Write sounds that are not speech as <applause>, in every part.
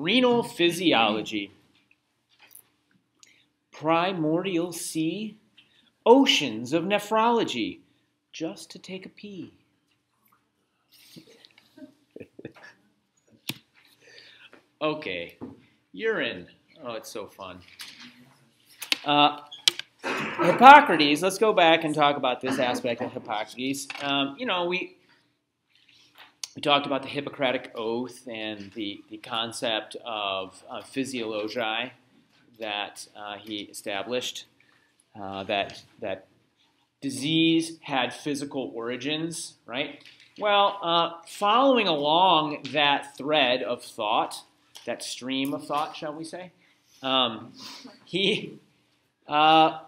renal physiology. Primordial sea, oceans of nephrology, just to take a pee. okay, urine. Oh, it's so fun. Uh, Hippocrates, let's go back and talk about this aspect of Hippocrates. Um, you know, we we talked about the Hippocratic Oath and the, the concept of uh, physiology that uh, he established, uh, that, that disease had physical origins, right? Well, uh, following along that thread of thought, that stream of thought, shall we say, um, he uh,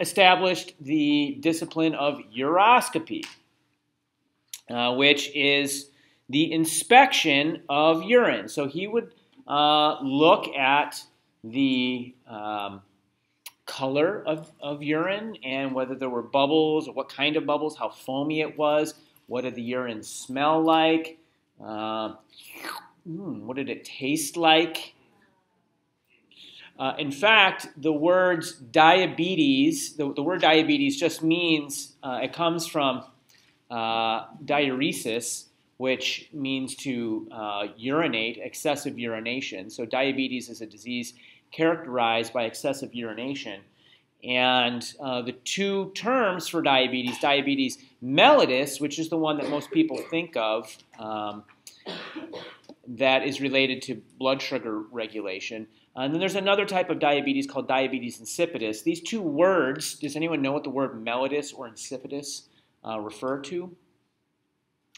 established the discipline of uroscopy, uh, which is the inspection of urine. So he would uh, look at the um, color of, of urine and whether there were bubbles or what kind of bubbles, how foamy it was, what did the urine smell like, uh, what did it taste like. Uh, in fact, the words diabetes, the, the word diabetes just means, uh, it comes from uh, diuresis, which means to uh, urinate, excessive urination. So, diabetes is a disease characterized by excessive urination. And uh, the two terms for diabetes diabetes mellitus, which is the one that most people think of, um, that is related to blood sugar regulation. And then there's another type of diabetes called diabetes insipidus. These two words, does anyone know what the word mellitus or insipidus uh, refer to?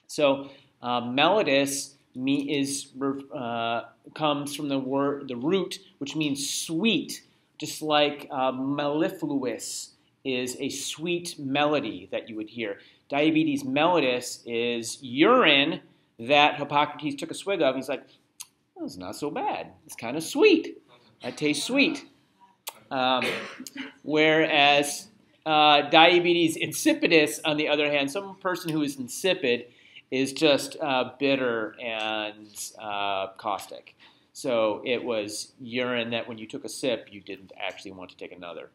So, uh, is uh, comes from the word the root which means sweet, just like uh, mellifluous is a sweet melody that you would hear. Diabetes mellitus is urine that Hippocrates took a swig of. And He's like, well, it's not so bad. It's kind of sweet. That tastes sweet. Um, whereas uh, diabetes insipidus, on the other hand, some person who is insipid is just uh, bitter and uh, caustic. So it was urine that when you took a sip, you didn't actually want to take another.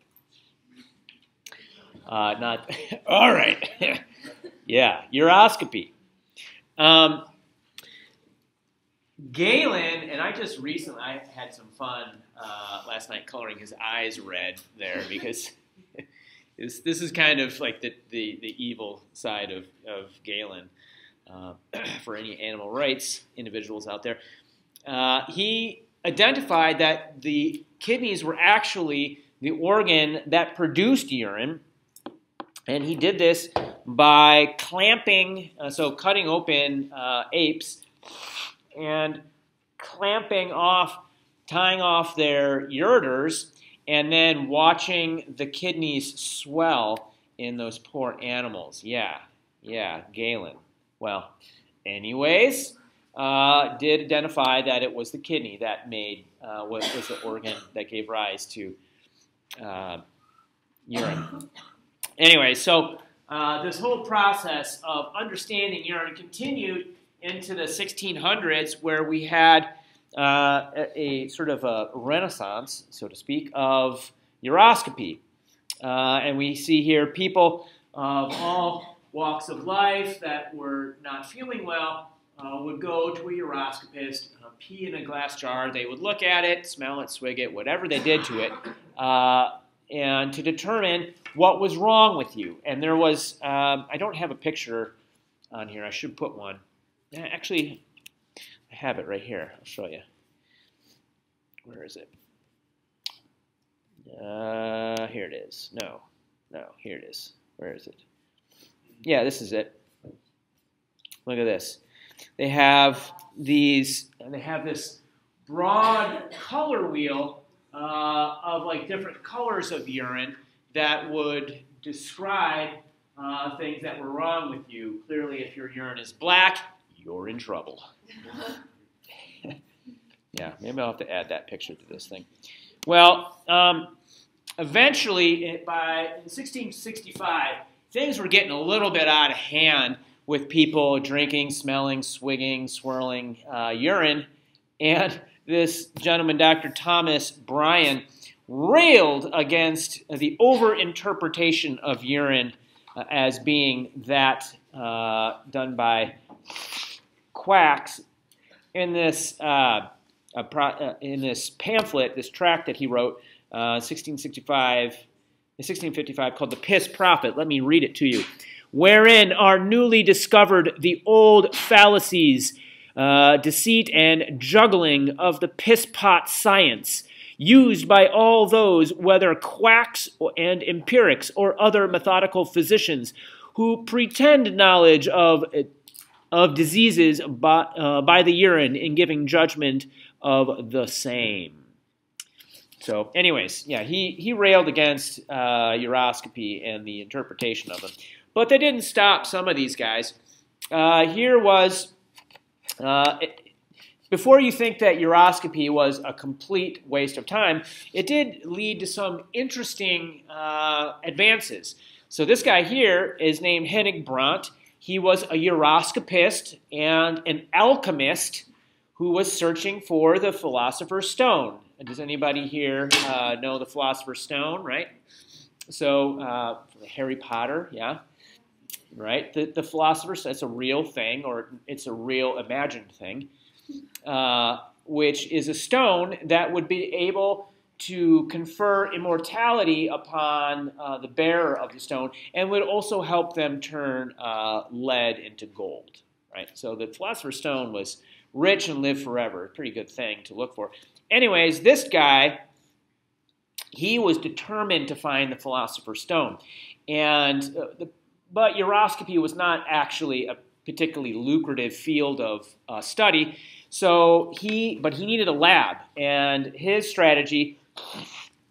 Uh, not <laughs> all right. <laughs> yeah, uroscopy. Um, Galen and I just recently I had some fun uh, last night coloring his eyes red there because <laughs> this, is kind of like the, the, the evil side of, of Galen uh, <clears throat> for any animal rights individuals out there. Uh, he identified that the kidneys were actually the organ that produced urine, and he did this by clamping, uh, so cutting open uh, apes and clamping off, tying off their ureters, and then watching the kidneys swell in those poor animals. Yeah, yeah, Galen. Well, anyways, uh, did identify that it was the kidney that made uh, was, was the organ that gave rise to uh, urine. Anyway, so uh, this whole process of understanding urine continued into the 1600s, where we had uh, a, a, sort of a renaissance, so to speak, of uroscopy. Uh, and we see here people of all walks of life that were not feeling well uh, would go to a uroscopist, uh, pee in a glass jar. They would look at it, smell it, swig it, whatever they did to it, uh, and to determine what was wrong with you. And there was, um, I don't have a picture on here. I should put one. Actually, I have it right here. I'll show you. Where is it? Uh, here it is. No, no, here it is. Where is it? Yeah, this is it. Look at this. They have these, and they have this broad color wheel uh, of like different colors of urine that would describe uh, things that were wrong with you. Clearly, if your urine is black, you're in trouble. <laughs> yeah, maybe I'll have to add that picture to this thing. Well, um, eventually, by 1665, things were getting a little bit out of hand with people drinking, smelling, swigging, swirling uh, urine. And this gentleman, Dr. Thomas Brian, railed against the overinterpretation of urine uh, as being that uh, done by quacks in this uh, uh, in this pamphlet, this tract that he wrote, 1665, uh, 1655, called "The Piss Prophet." Let me read it to you. Wherein are newly discovered the old fallacies, uh, deceit, and juggling of the piss pot science used by all those, whether quacks and empirics or other methodical physicians, who pretend knowledge of, of diseases by, uh, by the urine in giving judgment of the same. So, anyways, yeah, he, he railed against uh, uroscopy and the interpretation of them. But they didn't stop some of these guys. Uh, here was uh, before you think that uroscopy was a complete waste of time, it did lead to some interesting uh, advances. So this guy here is named Hennig Brandt. He was a uroscopist and an alchemist who was searching for the Philosopher's Stone. Does anybody here uh, know the Philosopher's Stone, right? So uh, Harry Potter, yeah, right? The, the Philosopher's Stone, it's a real thing or it's a real imagined thing. Uh, which is a stone that would be able to confer immortality upon uh, the bearer of the stone and would also help them turn uh, lead into gold. Right? So the philosopher's stone was rich and live forever. Pretty good thing to look for. Anyways, this guy, he was determined to find the philosopher's stone. And uh, the, but uroscopy was not actually a particularly lucrative field of uh, study. So he, but he needed a lab, and his strategy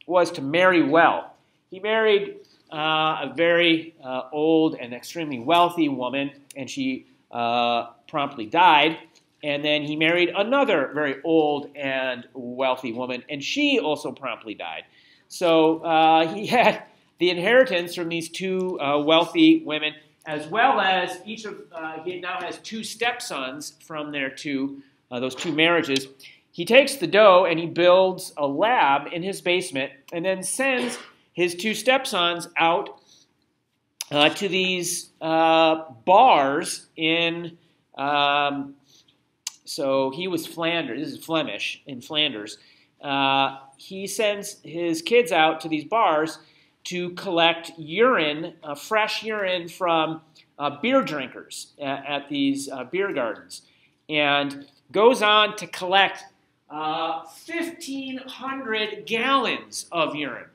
was to marry well. He married uh, a very uh, old and extremely wealthy woman, and she uh, promptly died. And then he married another very old and wealthy woman, and she also promptly died. So uh, he <laughs> had the inheritance from these two uh, wealthy women, as well as each of uh, he now has two stepsons from their two uh, those two marriages, he takes the dough and he builds a lab in his basement and then sends his two stepsons out uh, to these uh, bars in. Um, so he was Flanders. This is Flemish in Flanders. Uh, he sends his kids out to these bars to collect urine, uh, fresh urine from uh, beer drinkers at, at these beer gardens. And goes on to collect uh, 1,500 gallons of urine.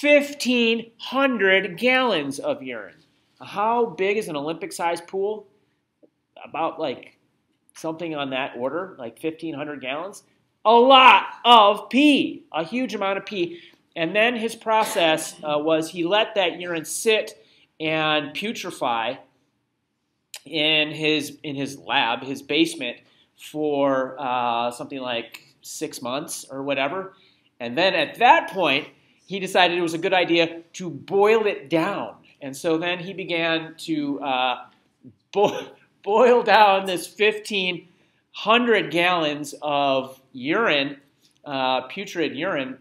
1,500 gallons of urine. How big is an Olympic sized pool? About like something on that order, like 1,500 gallons. A lot of pee, a huge amount of pee. And then his process uh, was he let that urine sit and putrefy in his in his lab, his basement, for uh, something like six months or whatever. And then at that point, he decided it was a good idea to boil it down. And so then he began to uh, bo- boil down this 1,500 gallons of urine, uh, putrid urine,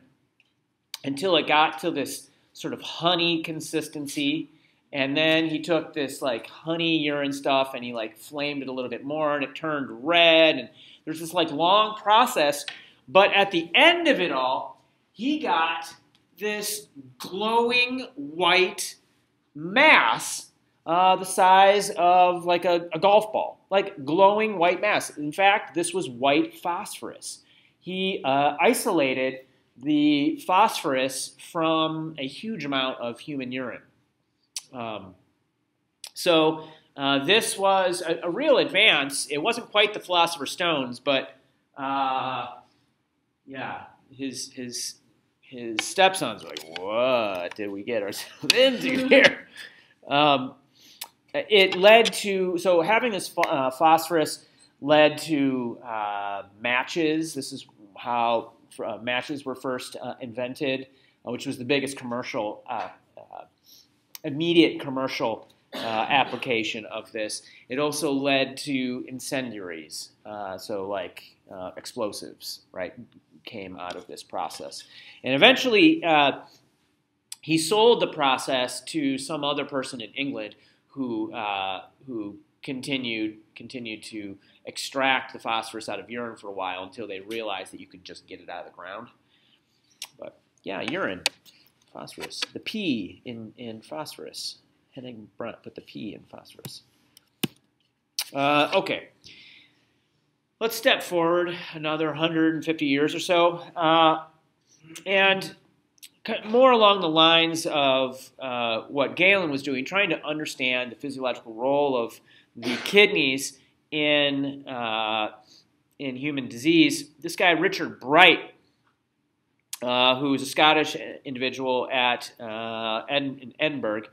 until it got to this sort of honey consistency. And then he took this like honey urine stuff and he like flamed it a little bit more and it turned red. And there's this like long process. But at the end of it all, he got this glowing white mass uh, the size of like a, a golf ball, like glowing white mass. In fact, this was white phosphorus. He uh, isolated the phosphorus from a huge amount of human urine. Um, so uh, this was a, a, real advance. It wasn't quite the Philosopher's Stones, but uh, yeah, his his his stepsons were like, "What did we get ourselves <laughs> into here?" <laughs> Um, it led to so having this uh, phosphorus led to uh, matches. This is how uh, matches were first uh, invented, which was the biggest commercial immediate commercial uh, application of this. It also led to incendiaries, uh, so like uh, explosives, right, came out of this process. And eventually, uh, he sold the process to some other person in England who uh, who continued continued to extract the phosphorus out of urine for a while until they realized that you could just get it out of the ground. But yeah, urine, phosphorus, the P in in phosphorus. Henning Brandt put the P in phosphorus. Uh, okay, let's step forward another 150 years or so, uh, and more along the lines of uh, what Galen was doing, trying to understand the physiological role of the kidneys in uh, in human disease. This guy Richard Bright, uh, who is a Scottish individual at uh, Ed- Edinburgh,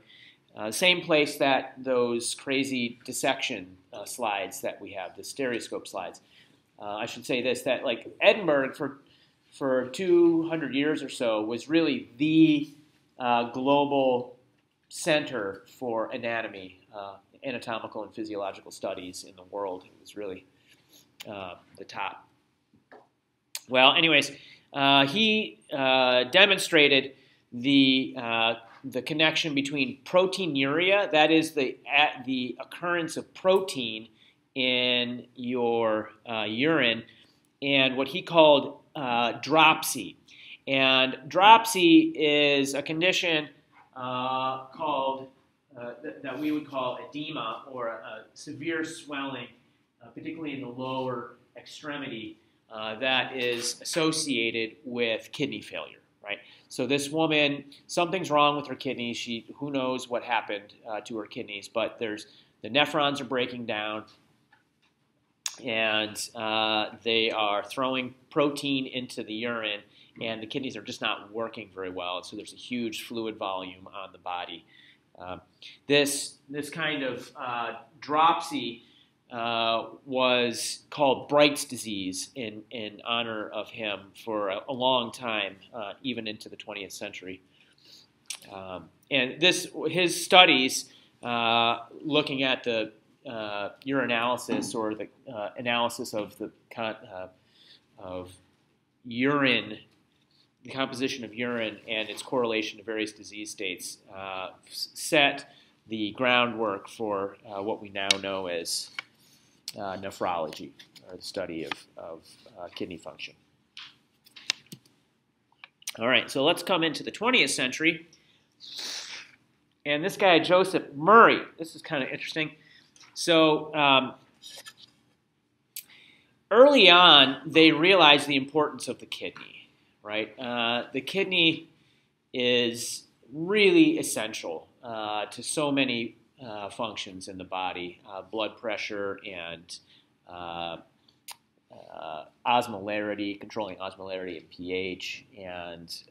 uh, same place that those crazy dissection uh, slides that we have, the stereoscope slides. I should say this: that like Edinburgh for for 200 years or so was really the uh, global center for anatomy, uh, anatomical and physiological studies in the world. It was really uh, the top. Well, anyways, uh, he uh, demonstrated the uh, the connection between proteinuria, that is the the occurrence of protein in your urine, and what he called uh, dropsy. And dropsy is a condition uh, called uh, th- that we would call edema or a severe swelling, uh, particularly in the lower extremity, uh, that is associated with kidney failure. Right. So this woman, something's wrong with her kidneys. She, who knows what happened uh, to her kidneys, but there's the nephrons are breaking down and uh, they are throwing protein into the urine, and the kidneys are just not working very well. So there's a huge fluid volume on the body. Uh, this this kind of uh, dropsy uh, was called Bright's disease in in honor of him for a, a long time, uh, even into the 20th century. Um, and this his studies uh, looking at the uh, urinalysis or the uh, analysis of the uh, of urine, the composition of urine and its correlation to various disease states, uh, set the groundwork for uh, what we now know as uh, nephrology, or the study of, of kidney function. All right, so let's come into the 20th century. And this guy, Joseph Murray, this is kind of interesting. So um, early on, they realized the importance of the kidney, right? Uh, the kidney is really essential uh, to so many uh, functions in the body uh, blood pressure and uh, uh, osmolarity, controlling osmolarity and pH, and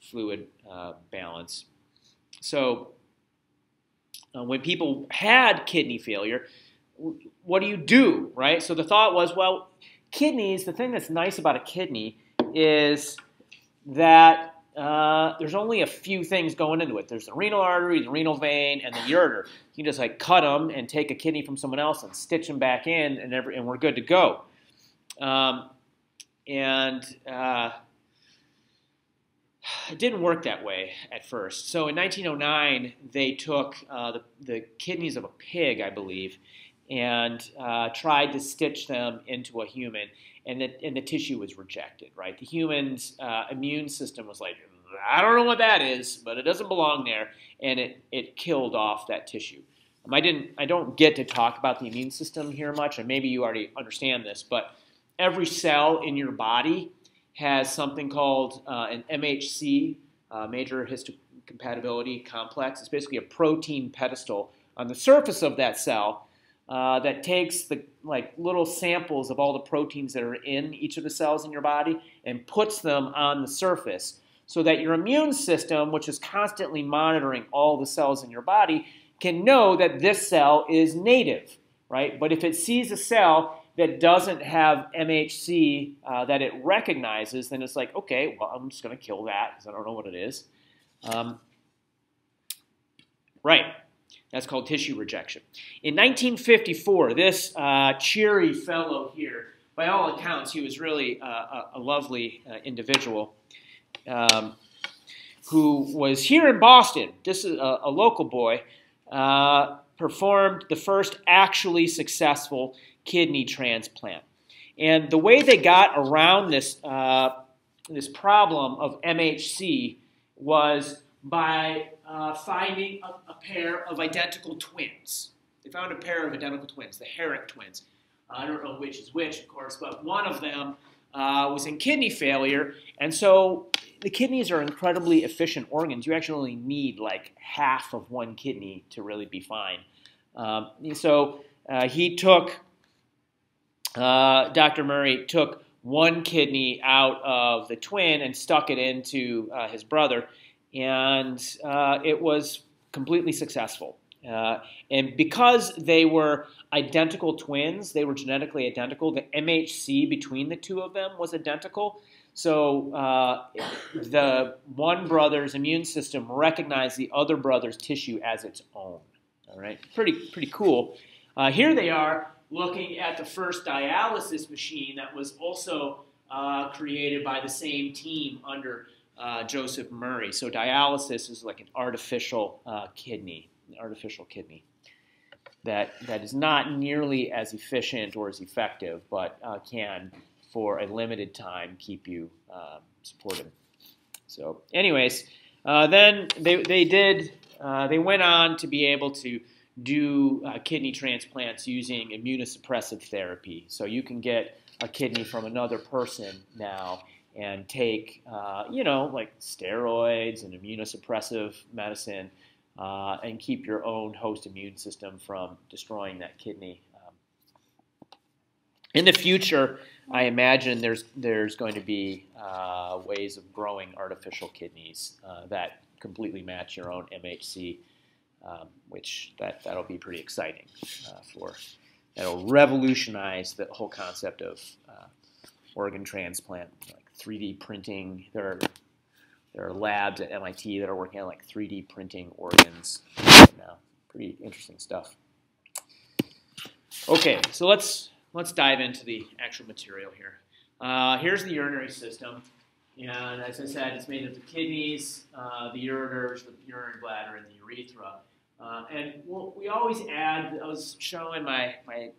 fluid balance. So, uh, when people had kidney failure, what do you do, right? So the thought was, well, kidneys, the thing that's nice about a kidney is that uh, there's only a few things going into it. There's the renal artery, the renal vein, and the ureter. You can just like cut them and take a kidney from someone else and stitch them back in, and, every, and we're good to go. Um, and uh, it <sighs> didn't work that way at first. So in 1909, they took uh, the, the, kidneys of a pig, I believe, and uh, tried to stitch them into a human, and the, and the tissue was rejected, right? The human's uh, immune system was like, I don't know what that is, but it doesn't belong there, and it, it killed off that tissue. Um, I didn't, I don't get to talk about the immune system here much, and maybe you already understand this, but every cell in your body has something called uh, an MHC, uh, major histocompatibility complex. It's basically a protein pedestal on the surface of that cell uh, that takes the like little samples of all the proteins that are in each of the cells in your body and puts them on the surface so that your immune system, which is constantly monitoring all the cells in your body, can know that this cell is native, right? But if it sees a cell that doesn't have MHC uh, that it recognizes, then it's like, okay, well, I'm just going to kill that because I don't know what it is. Um, right. That's called tissue rejection. In 1954, this uh, cheery fellow here, by all accounts, he was really uh, a, lovely uh, individual, um, who was here in Boston. This is a, a local boy. Uh, performed the first actually successful kidney transplant. And the way they got around this, uh, this problem of MHC was by uh, finding a, a, pair of identical twins. They found a pair of identical twins, the Herrick twins. Uh, I don't know which is which, of course, but one of them uh, was in kidney failure. And so the kidneys are incredibly efficient organs. You actually only need like half of one kidney to really be fine. Um, so uh, he took, uh, Dr. Murray took one kidney out of the twin and stuck it into uh, his brother and uh, it was completely successful. Uh, and because they were identical twins, they were genetically identical, the MHC between the two of them was identical. So uh, the one brother's immune system recognized the other brother's tissue as its own. All right, pretty pretty cool. Uh, here they are looking at the first dialysis machine that was also uh, created by the same team under uh, Joseph Murray. So dialysis is like an artificial uh, kidney, an artificial kidney that that is not nearly as efficient or as effective, but uh, can for a limited time keep you um, supported. So, anyways, uh, then they they did uh, they went on to be able to do uh, kidney transplants using immunosuppressive therapy. So you can get a kidney from another person now and take, uh, you know, like steroids and immunosuppressive medicine uh, and keep your own host immune system from destroying that kidney. Um, in the future, I imagine there's there's going to be uh, ways of growing artificial kidneys uh, that completely match your own MHC, um, which that that'll be pretty exciting uh, for. That'll revolutionize the whole concept of uh, organ transplant. Like 3D printing. There are there are labs at MIT that are working on like 3D printing organs right now. Pretty interesting stuff. Okay, so let's let's dive into the actual material here. Uh, here's the urinary system, and as I said, it's made of the kidneys, uh, the ureters, the urinary bladder, and the urethra. Uh, and we'll, we always add. I was showing my my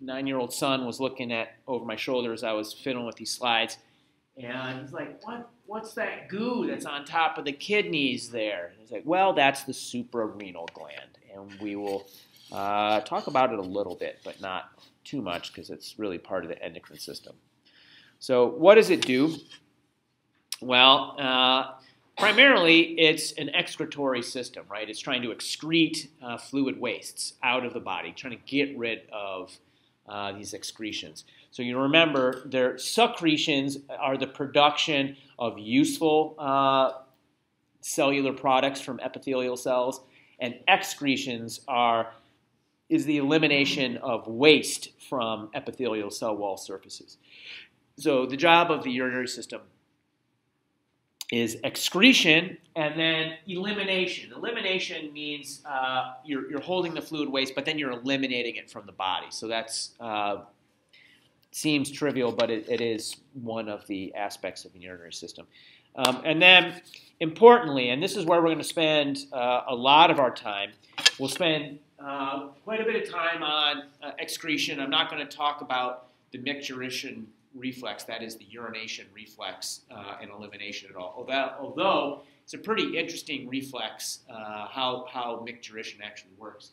nine-year-old son was looking at over my shoulder as I was fiddling with these slides and he's like, what, what's that goo that's on top of the kidneys there? And he's like, well, that's the suprarenal gland. And we will uh, talk about it a little bit, but not too much because it's really part of the endocrine system. So what does it do? Well, uh, primarily it's an excretory system, right? It's trying to excrete uh, fluid wastes out of the body, trying to get rid of uh, these excretions. So you remember, their secretions are the production of useful uh, cellular products from epithelial cells, and excretions are is the elimination of waste from epithelial cell wall surfaces. So the job of the urinary system is excretion and then elimination. Elimination means uh, you're, you're, holding the fluid waste, but then you're eliminating it from the body. So that's uh, seems trivial, but it, it is one of the aspects of the urinary system. Um, and then, importantly, and this is where we're going to spend uh, a lot of our time, we'll spend uh, quite a bit of time on uh, excretion. I'm not going to talk about the micturition reflex, that is the urination reflex uh, and elimination at all. Although, although, it's a pretty interesting reflex, uh, how, how micturition actually works.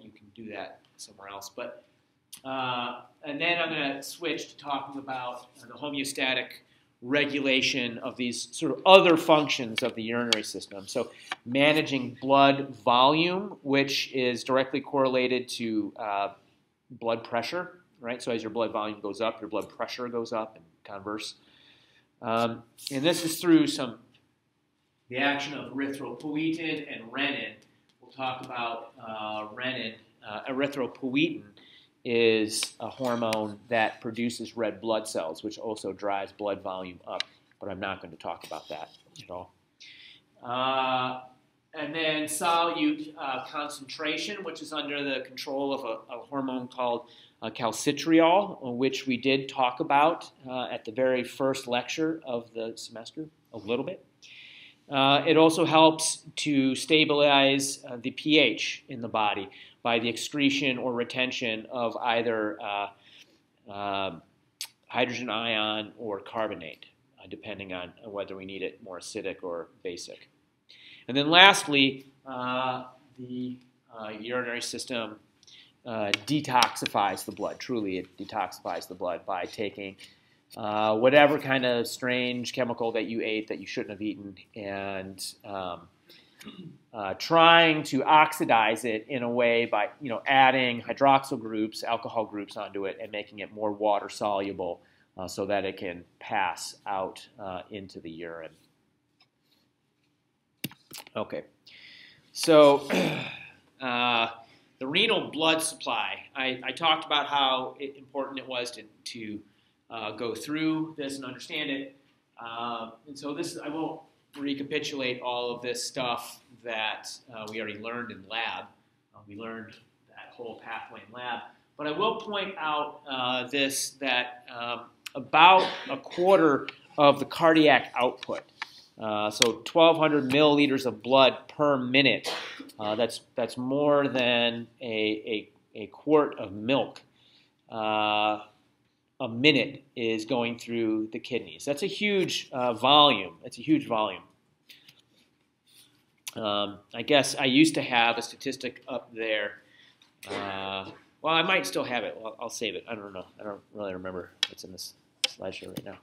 you can do that somewhere else. But uh, and then I'm going to switch to talking about the homeostatic regulation of these sort of other functions of the urinary system. So, managing blood volume, which is directly correlated to uh, blood pressure, right? So, as your blood volume goes up, your blood pressure goes up, and converse. Um, and this is through some the action of erythropoietin and renin. We'll talk about uh, renin, uh, erythropoietin is a hormone that produces red blood cells, which also drives blood volume up. But I'm not going to talk about that at all. Uh, and then solute uh, concentration, which is under the control of a, a hormone called uh, calcitriol, which we did talk about uh, at the very first lecture of the semester a little bit. Uh, it also helps to stabilize uh, the pH in the body by the excretion or retention of either uh, um, hydrogen ion or carbonate, uh, depending on whether we need it more acidic or basic. And then lastly, uh, the uh, urinary system detoxifies the blood. Truly, it detoxifies the blood by taking uh, whatever kind of strange chemical that you ate that you shouldn't have eaten, and um, uh, trying to oxidize it in a way by you know adding hydroxyl groups, alcohol groups onto it, and making it more water soluble uh, so that it can pass out uh, into the urine. Okay, so. <clears throat> The renal blood supply. I, I talked about how important it was to, to uh, go through this and understand it. Uh, and so this, I won't recapitulate all of this stuff that uh, we already learned in lab. Uh, we learned that whole pathway in lab. But I will point out uh, this, that um, about a quarter of the cardiac output, uh, so 1,200 milliliters of blood per minute, that's, that's more than a, a, a quart of milk a minute is going through the kidneys. That's a huge uh, volume. It's a huge volume. Um, I guess I used to have a statistic up there. Uh, well, I might still have it. Well, I'll save it. I don't know. I don't really remember what's in this slideshow right now.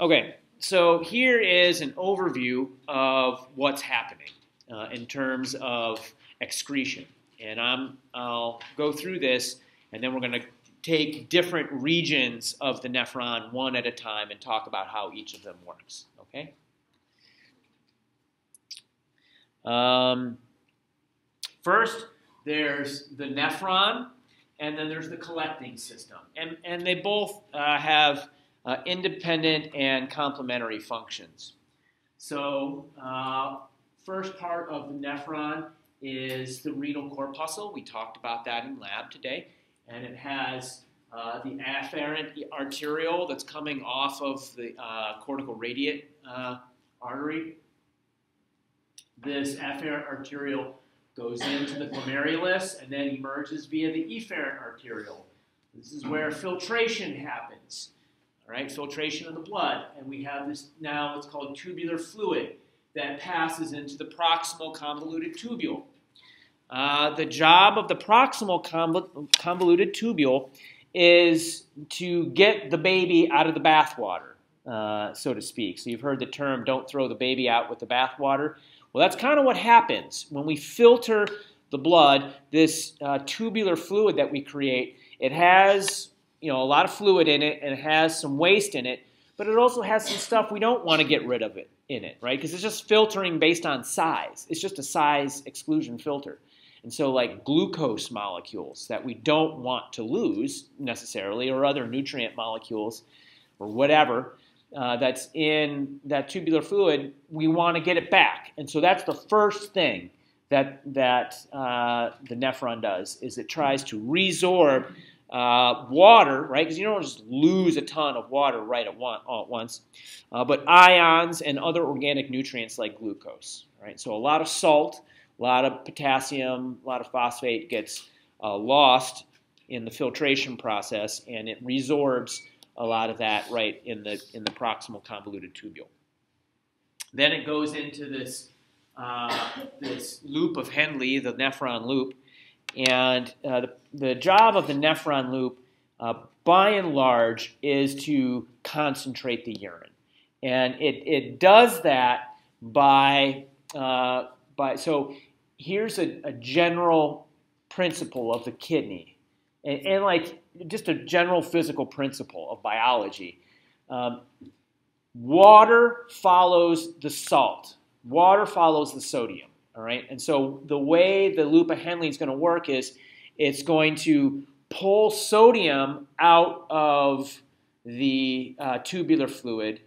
Okay, so here is an overview of what's happening uh, in terms of excretion. And I'm, I'll go through this, and then we're going to take different regions of the nephron one at a time and talk about how each of them works. Okay? Um, first, there's the nephron, and then there's the collecting system. And, and they both uh, have uh, independent and complementary functions. So, uh, first part of the nephron is the renal corpuscle. We talked about that in lab today and it has uh, the afferent arteriole that's coming off of the uh, cortical radiate uh, artery. This afferent arteriole goes into the glomerulus and then emerges via the efferent arteriole. This is where filtration happens. All right, filtration of the blood, and we have this now. It's called tubular fluid that passes into the proximal convoluted tubule. Uh, the job of the proximal convoluted tubule is to get the baby out of the bathwater, uh, so to speak. So you've heard the term, don't throw the baby out with the bathwater. Well, that's kind of what happens. When we filter the blood, this uh, tubular fluid that we create, it has you know, a lot of fluid in it and it has some waste in it, but it also has some stuff we don't want to get rid of it in it, right? Because it's just filtering based on size. It's just a size exclusion filter. And so, like glucose molecules that we don't want to lose necessarily, or other nutrient molecules, or whatever uh, that's in that tubular fluid, we want to get it back. And so, that's the first thing that that uh, the nephron does is it tries to resorb uh, water, right? Because you don't just lose a ton of water right at, one, at once, uh, but ions and other organic nutrients like glucose, right? So a lot of salt a lot of potassium, a lot of phosphate gets uh, lost in the filtration process, and it resorbs a lot of that right in the in the proximal convoluted tubule. Then it goes into this uh, this loop of Henle, the nephron loop, and uh, the, the job of the nephron loop, uh, by and large, is to concentrate the urine, and it it does that by uh, by so here's a, a general principle of the kidney, and, and, like just a general physical principle of biology. Um, water follows the salt. Water follows the sodium. All right, and so the way the loop of Henle is going to work is it's going to pull sodium out of the uh, tubular fluid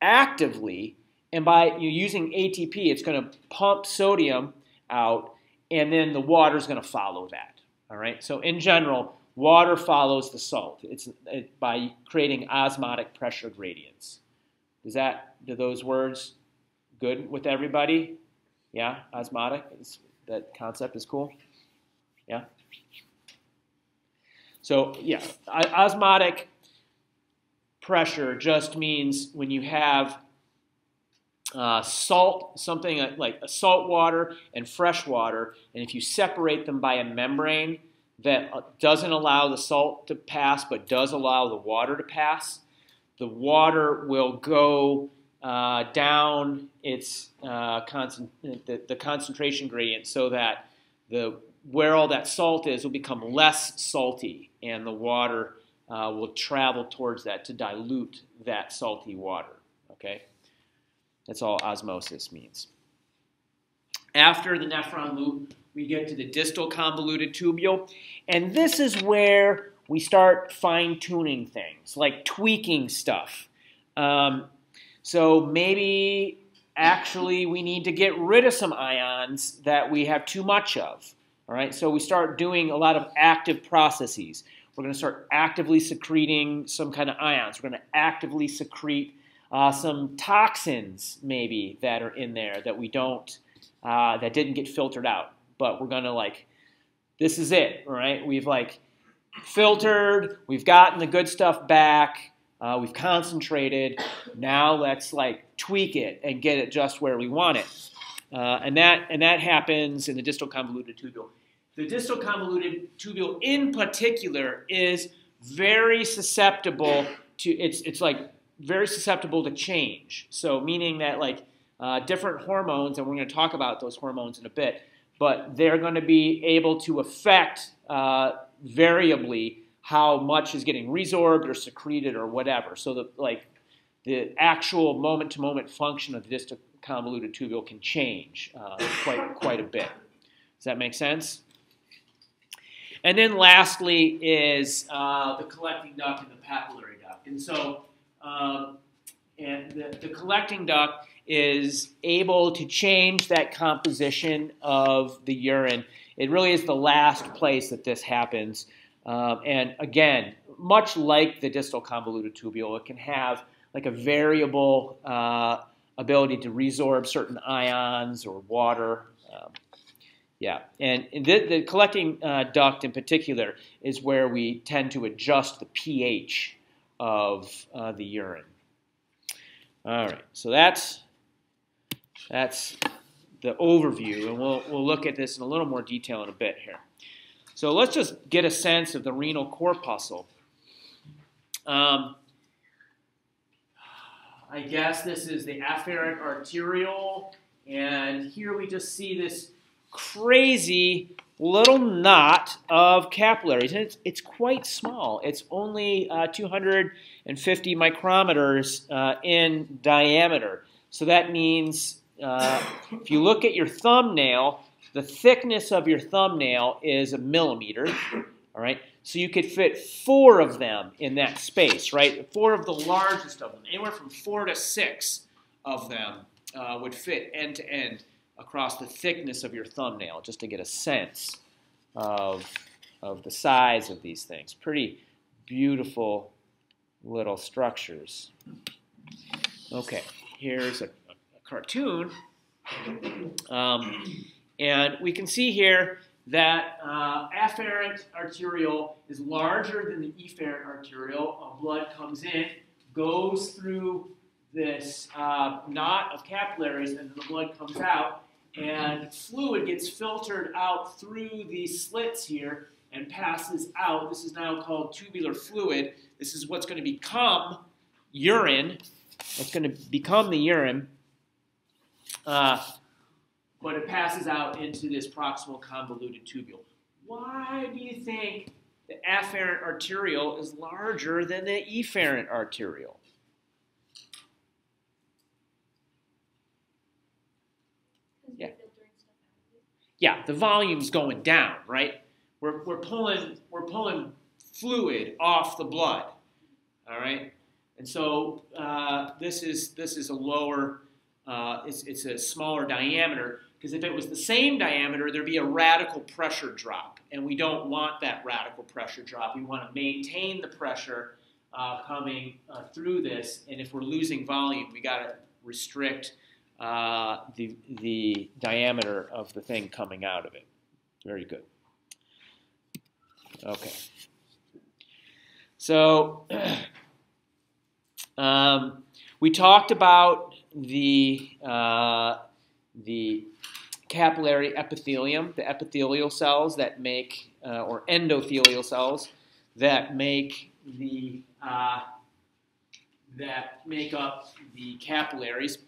actively and by using ATP, it's going to pump sodium out, and then the water is going to follow that. All right. So in general, water follows the salt. It's it, by creating osmotic pressure gradients. Does that do those words good with everybody? Yeah, osmotic. Is, that concept is cool. Yeah. So yeah, osmotic pressure just means when you have uh, salt, something like salt water and fresh water, and if you separate them by a membrane that uh, doesn't allow the salt to pass but does allow the water to pass, the water will go uh, down its uh, the, the concentration gradient so that the where all that salt is will become less salty, and the water uh, will travel towards that to dilute that salty water. Okay, that's all osmosis means. After the nephron loop, we get to the distal convoluted tubule, and this is where we start fine tuning things, like tweaking stuff. Um, so maybe actually we need to get rid of some ions that we have too much of. All right, so we start doing a lot of active processes. We're going to start actively secreting some kind of ions. We're going to actively secrete uh, some toxins maybe that are in there that we don't, uh, that didn't get filtered out. But we're going to like, this is it, all right? We've like filtered, we've gotten the good stuff back, uh, we've concentrated. Now let's like tweak it and get it just where we want it. Uh, and that and that happens in the distal convoluted tubule. The distal convoluted tubule in particular is very susceptible to, it's, it's like very susceptible to change. So meaning that like uh, different hormones, and we're going to talk about those hormones in a bit, but they're going to be able to affect uh, variably how much is getting resorbed or secreted or whatever. So the like the actual moment-to-moment function of the distal convoluted tubule can change uh, quite quite a bit. Does that make sense? And then lastly is uh, the collecting duct and the papillary duct. And so um, and the, the, collecting duct is able to change that composition of the urine. It really is the last place that this happens. Um, and again, much like the distal convoluted tubule, it can have like a variable uh, ability to resorb certain ions or water. Um, yeah, and the, the collecting uh, duct in particular is where we tend to adjust the pH of uh, the urine. All right, so that's that's the overview, and we'll we'll look at this in a little more detail in a bit here. So let's just get a sense of the renal corpuscle. Um, I guess this is the afferent arteriole, and here we just see this crazy little knot of capillaries. And it's, it's quite small. It's only uh, 250 micrometers uh, in diameter. So that means uh, if you look at your thumbnail, the thickness of your thumbnail is a millimeter. All right. So you could fit four of them in that space, right? Four of the largest of them, anywhere from four to six of them uh, would fit end to end across the thickness of your thumbnail just to get a sense of, of the size of these things. Pretty beautiful little structures. Okay, here's a, a cartoon. Um, and we can see here that uh, afferent arteriole is larger than the efferent arteriole. blood comes in, goes through this uh, knot of capillaries, and the blood comes out and fluid gets filtered out through these slits here and passes out. This is now called tubular fluid. This is what's going to become urine. It's going to become the urine. Uh, but it passes out into this proximal convoluted tubule. Why do you think the afferent arteriole is larger than the efferent arteriole? Yeah. Yeah, the volume's going down, right? We're, we're pulling we're pulling fluid off the blood. All right, and so uh, this is this is a lower uh, it's, it's a smaller diameter because if it was the same diameter, there'd be a radical pressure drop. And we don't want that radical pressure drop. We want to maintain the pressure uh, coming uh, through this. And if we're losing volume, we got to restrict uh, the, the diameter of the thing coming out of it. Very good. Okay. So <clears throat> um, we talked about the uh, the capillary epithelium, the epithelial cells that make, uh, or endothelial cells that make the uh, that make up the capillaries.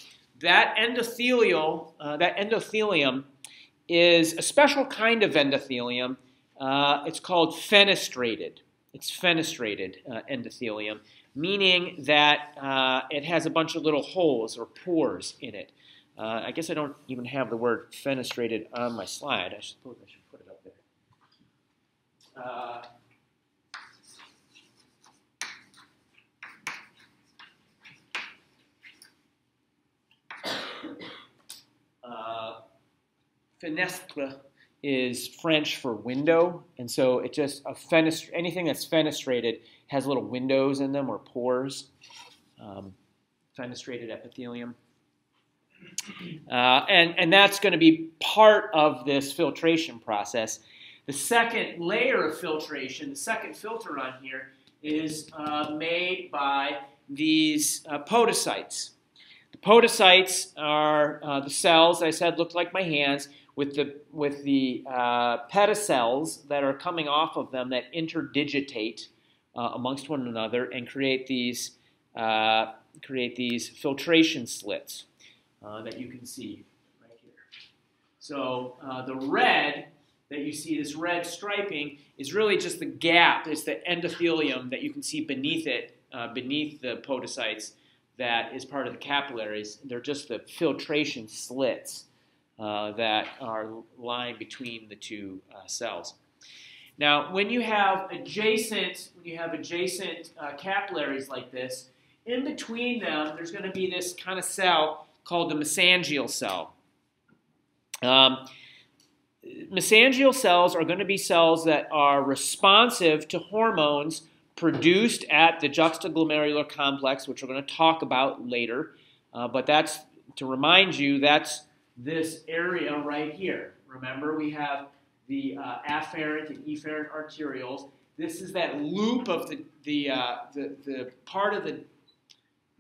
That endothelial, uh, that endothelium, is a special kind of endothelium. Uh, it's called fenestrated. It's fenestrated uh, endothelium, meaning that uh, it has a bunch of little holes or pores in it. Uh, I guess I don't even have the word fenestrated on my slide. I suppose I should put it up there. Uh, uh, fenestre is French for window, and so it just a fenest anything that's fenestrated has little windows in them or pores. Um, fenestrated epithelium. Uh, and, and that's going to be part of this filtration process. The second layer of filtration, the second filter on here, is uh, made by these uh, podocytes. The podocytes are uh, the cells, I said, look like my hands, with the, with the uh, pedicels that are coming off of them that interdigitate uh, amongst one another and create these, create these filtration slits uh, that you can see right here. So uh, the red that you see, this red striping, is really just the gap. It's the endothelium that you can see beneath it, uh, beneath the podocytes, that is part of the capillaries. They're just the filtration slits uh, that are lying between the two uh, cells. Now, when you have adjacent, when you have adjacent capillaries like this, in between them, there's going to be this kind of cell called the mesangial cell. Um, mesangial cells are going to be cells that are responsive to hormones produced at the juxtaglomerular complex, which we're going to talk about later. Uh, but that's to remind you, that's this area right here. Remember, we have the uh, afferent and efferent arterioles. This is that loop of the, the, uh, the, the part of the,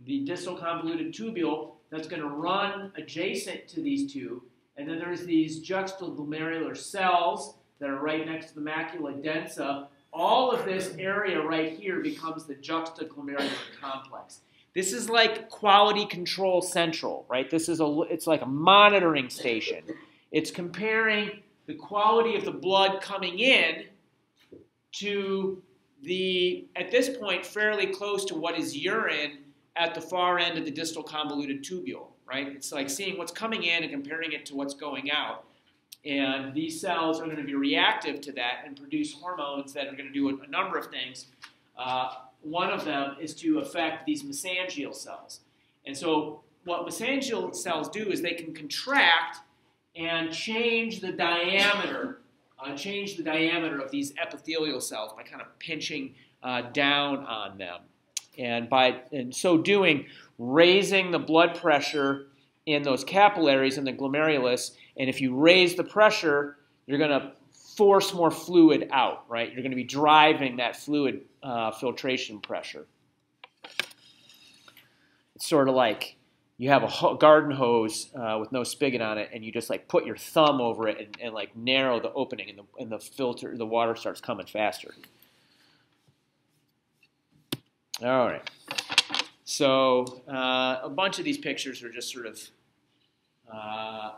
the distal convoluted tubule that's going to run adjacent to these two. And then there's these juxtaglomerular cells that are right next to the macula densa. All of this area right here becomes the juxtaglomerular complex. This is like quality control central, right? This is a it's like a monitoring station. It's comparing the quality of the blood coming in to the at this point fairly close to what is urine at the far end of the distal convoluted tubule, right? It's like seeing what's coming in and comparing it to what's going out. And these cells are going to be reactive to that and produce hormones that are going to do a, a number of things. Uh, one of them is to affect these mesangial cells. And so, what mesangial cells do is they can contract and change the diameter, uh, change the diameter of these epithelial cells by kind of pinching uh, down on them and by in so doing, raising the blood pressure in those capillaries in the glomerulus. And if you raise the pressure, you're going to force more fluid out, right? You're going to be driving that fluid uh, filtration pressure. It's sort of like you have a garden hose uh, with no spigot on it, and you just like put your thumb over it and, and like narrow the opening, and the, and the filter, the water starts coming faster. All right. So uh, a bunch of these pictures are just sort of uh,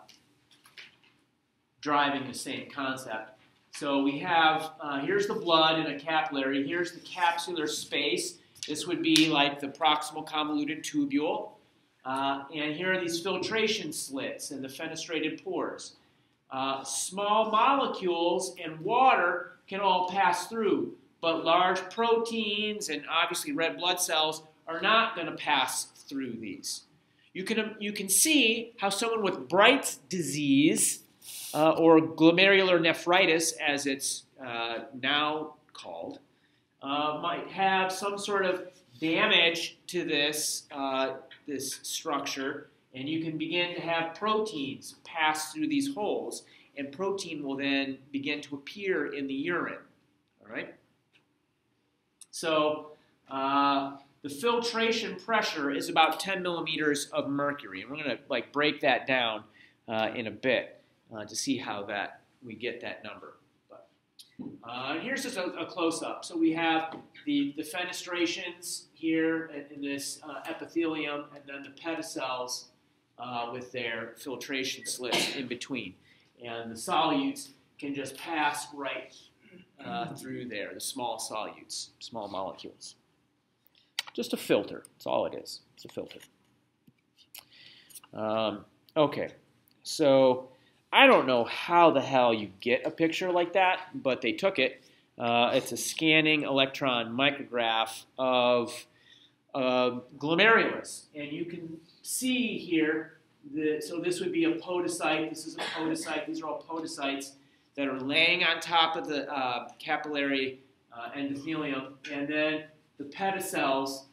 driving the same concept. So we have, uh, here's the blood in a capillary, here's the capsular space. This would be like the proximal convoluted tubule. Uh, and here are these filtration slits and the fenestrated pores. Uh, small molecules and water can all pass through but large proteins and obviously red blood cells are not going to pass through these. you can, you can see how someone with Bright's disease uh, or glomerular nephritis, as it's uh, now called, uh, might have some sort of damage to this, uh, this structure, and you can begin to have proteins pass through these holes, and protein will then begin to appear in the urine. All right? So, uh, the filtration pressure is about 10 millimeters of mercury. And we're going to like break that down uh, in a bit uh, to see how that we get that number. But uh, here's just a, a close-up. So we have the, the fenestrations here in, in this uh, epithelium and then the pedicels uh, with their filtration slits in between. And the solutes can just pass right uh, through there, the small solutes, small molecules. Just a filter. That's all it is. It's a filter. Um, okay, so I don't know how the hell you get a picture like that, but they took it. Uh, it's a scanning electron micrograph of uh, glomerulus, and you can see here. The, so this would be a podocyte. This is a podocyte. These are all podocytes that are laying on top of the uh, capillary uh, endothelium, and then the pedicels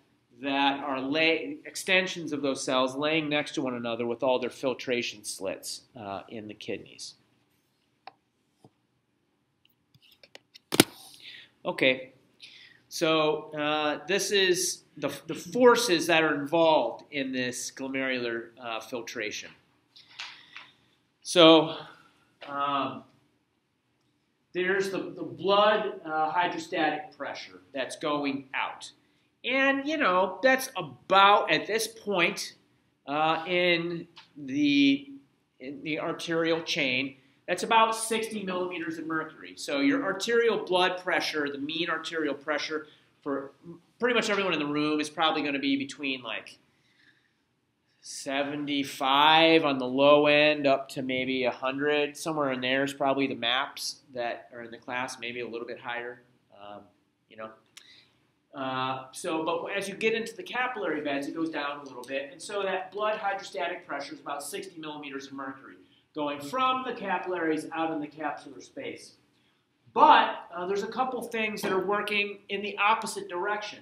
that are lay, extensions of those cells laying next to one another with all their filtration slits uh, in the kidneys. Okay, so uh, this is the, the forces that are involved in this glomerular uh, filtration. So um, there's the, the blood uh, hydrostatic pressure that's going out. And, you know, that's about, at this point uh, in, the, in the arterial chain, that's about 60 millimeters of mercury. So your arterial blood pressure, the mean arterial pressure for pretty much everyone in the room is probably going to be between like 75 on the low end up to maybe 100. Somewhere in there is probably the maps that are in the class, maybe a little bit higher. Um, you know, uh, so, but as you get into the capillary beds, it goes down a little bit, and so that blood hydrostatic pressure is about 60 millimeters of mercury going from the capillaries out in the capsular space. But uh, there's a couple things that are working in the opposite direction.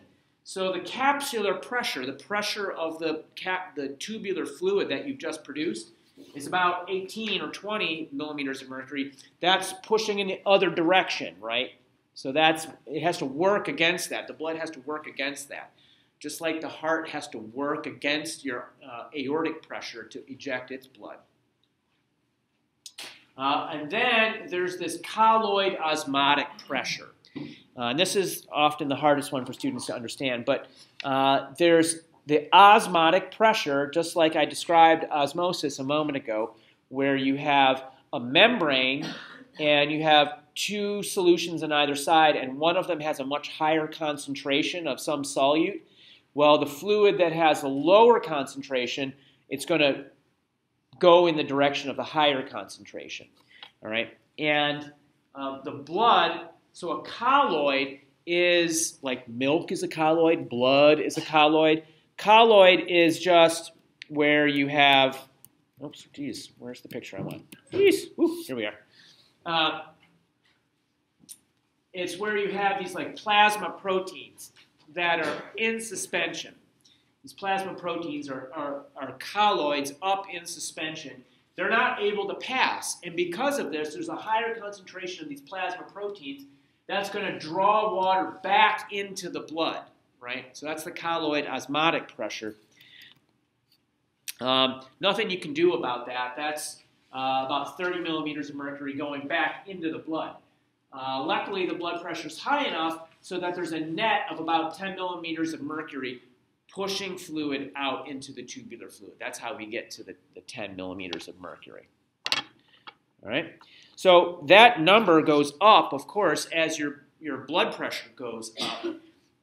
So the capsular pressure, the pressure of the cap, the tubular fluid that you've just produced, is about 18 or 20 millimeters of mercury. That's pushing in the other direction, right? So that's it has to work against that. The blood has to work against that. Just like the heart has to work against your uh, aortic pressure to eject its blood. Uh, and then there's this colloid osmotic pressure. Uh, and this is often the hardest one for students to understand, but uh, there's the osmotic pressure, just like I described osmosis a moment ago, where you have a membrane and you have two solutions on either side, and one of them has a much higher concentration of some solute. Well, the fluid that has a lower concentration, it's going to go in the direction of the higher concentration. All right, and uh, the blood. So a colloid is like milk is a colloid, blood is a colloid. Colloid is just where you have. Oops, geez, where's the picture I want? Geez, here we are. Uh, it's where you have these like plasma proteins that are in suspension. These plasma proteins are, are, are colloids up in suspension. They're not able to pass. And because of this, there's a higher concentration of these plasma proteins that's going to draw water back into the blood, right? So that's the colloid osmotic pressure. Um, nothing you can do about that. That's uh, about 30 millimeters of mercury going back into the blood. Uh, luckily, the blood pressure is high enough so that there's a net of about 10 millimeters of mercury pushing fluid out into the tubular fluid. That's how we get to the, the 10 millimeters of mercury. All right. So that number goes up, of course, as your, your blood pressure goes up.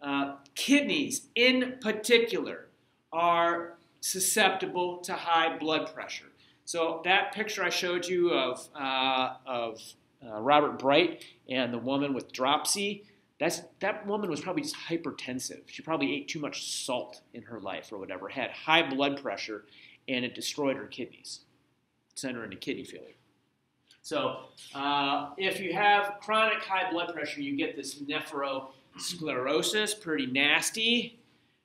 Uh, kidneys, in particular, are susceptible to high blood pressure. So that picture I showed you of, uh, of uh, Robert Bright and the woman with dropsy, That's, that woman was probably just hypertensive. She probably ate too much salt in her life or whatever, had high blood pressure, and it destroyed her kidneys, sent her into kidney failure. So uh, if you have chronic high blood pressure, you get this nephrosclerosis, pretty nasty,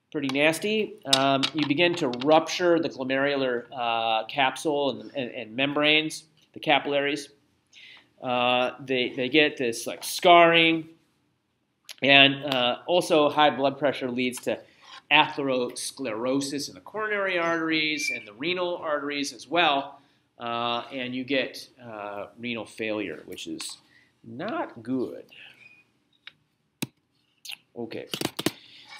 pretty nasty. Um, you begin to rupture the glomerular uh, capsule and, and, and, membranes, the capillaries. Uh, they, they get this like scarring, and uh, also high blood pressure leads to atherosclerosis in the coronary arteries and the renal arteries as well, uh, and you get uh, renal failure, which is not good. Okay,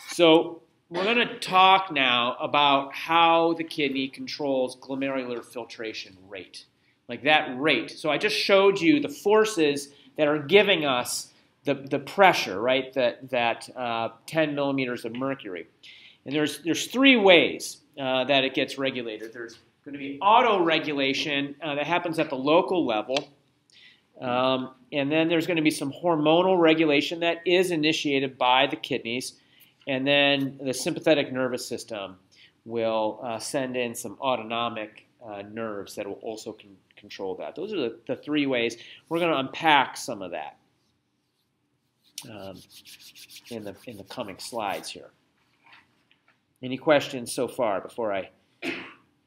so we're going to talk now about how the kidney controls glomerular filtration rate, like that rate. So I just showed you the forces that are giving us the, the pressure, right, that, that uh, 10 millimeters of mercury. And there's, there's three ways uh, that it gets regulated. There's going to be auto regulation uh, that happens at the local level. Um, and then there's going to be some hormonal regulation that is initiated by the kidneys. And then the sympathetic nervous system will uh, send in some autonomic uh, nerves that will also con control that. Those are the, the three ways. We're going to unpack some of that um, in, the, in the coming slides here. Any questions so far before I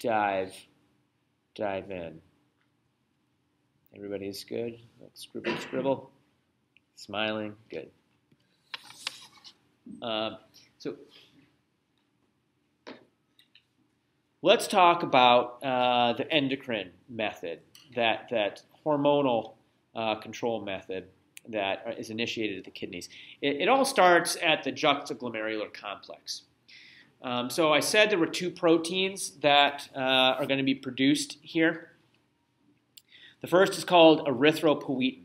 dive dive in? Everybody's good? Like scribble, scribble. Smiling, good. Uh, so let's talk about uh, the endocrine method, that, that hormonal uh, control method that is initiated at the kidneys. It, it all starts at the juxtaglomerular complex. Um, so I said there were two proteins that uh, are going to be produced here. The first is called erythropoietin.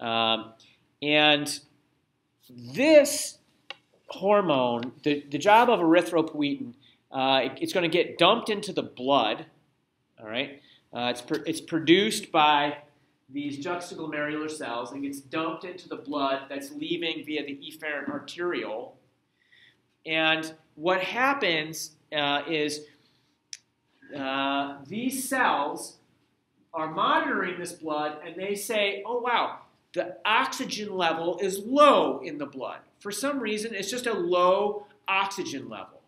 Um, and this hormone, the, the job of erythropoietin, uh, it, it's going to get dumped into the blood. All right, uh, it's, it's produced by these juxtaglomerular cells and gets dumped into the blood that's leaving via the efferent arteriole. And what happens uh, is uh, these cells are monitoring this blood and they say, oh, wow, the oxygen level is low in the blood. For some reason, it's just a low oxygen level.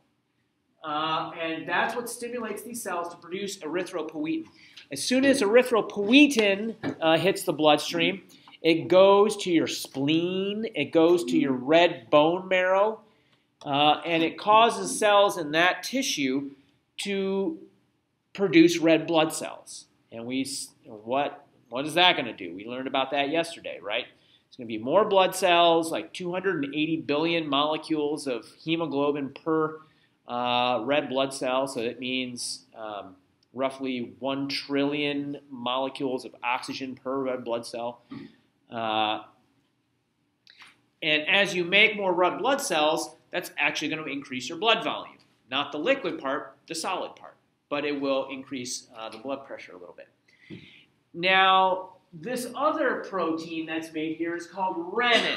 Uh, and that's what stimulates these cells to produce erythropoietin. As soon as erythropoietin uh, hits the bloodstream, it goes to your spleen, it goes to your red bone marrow, uh, and it causes cells in that tissue to produce red blood cells. And we, what, what is that going to do? We learned about that yesterday, right? It's going to be more blood cells, like 280 billion molecules of hemoglobin per uh, red blood cell. So that means um, roughly 1 trillion molecules of oxygen per red blood cell. Uh, and as you make more red blood cells, that's actually going to increase your blood volume. Not the liquid part, the solid part. But it will increase uh, the blood pressure a little bit. Now, this other protein that's made here is called renin.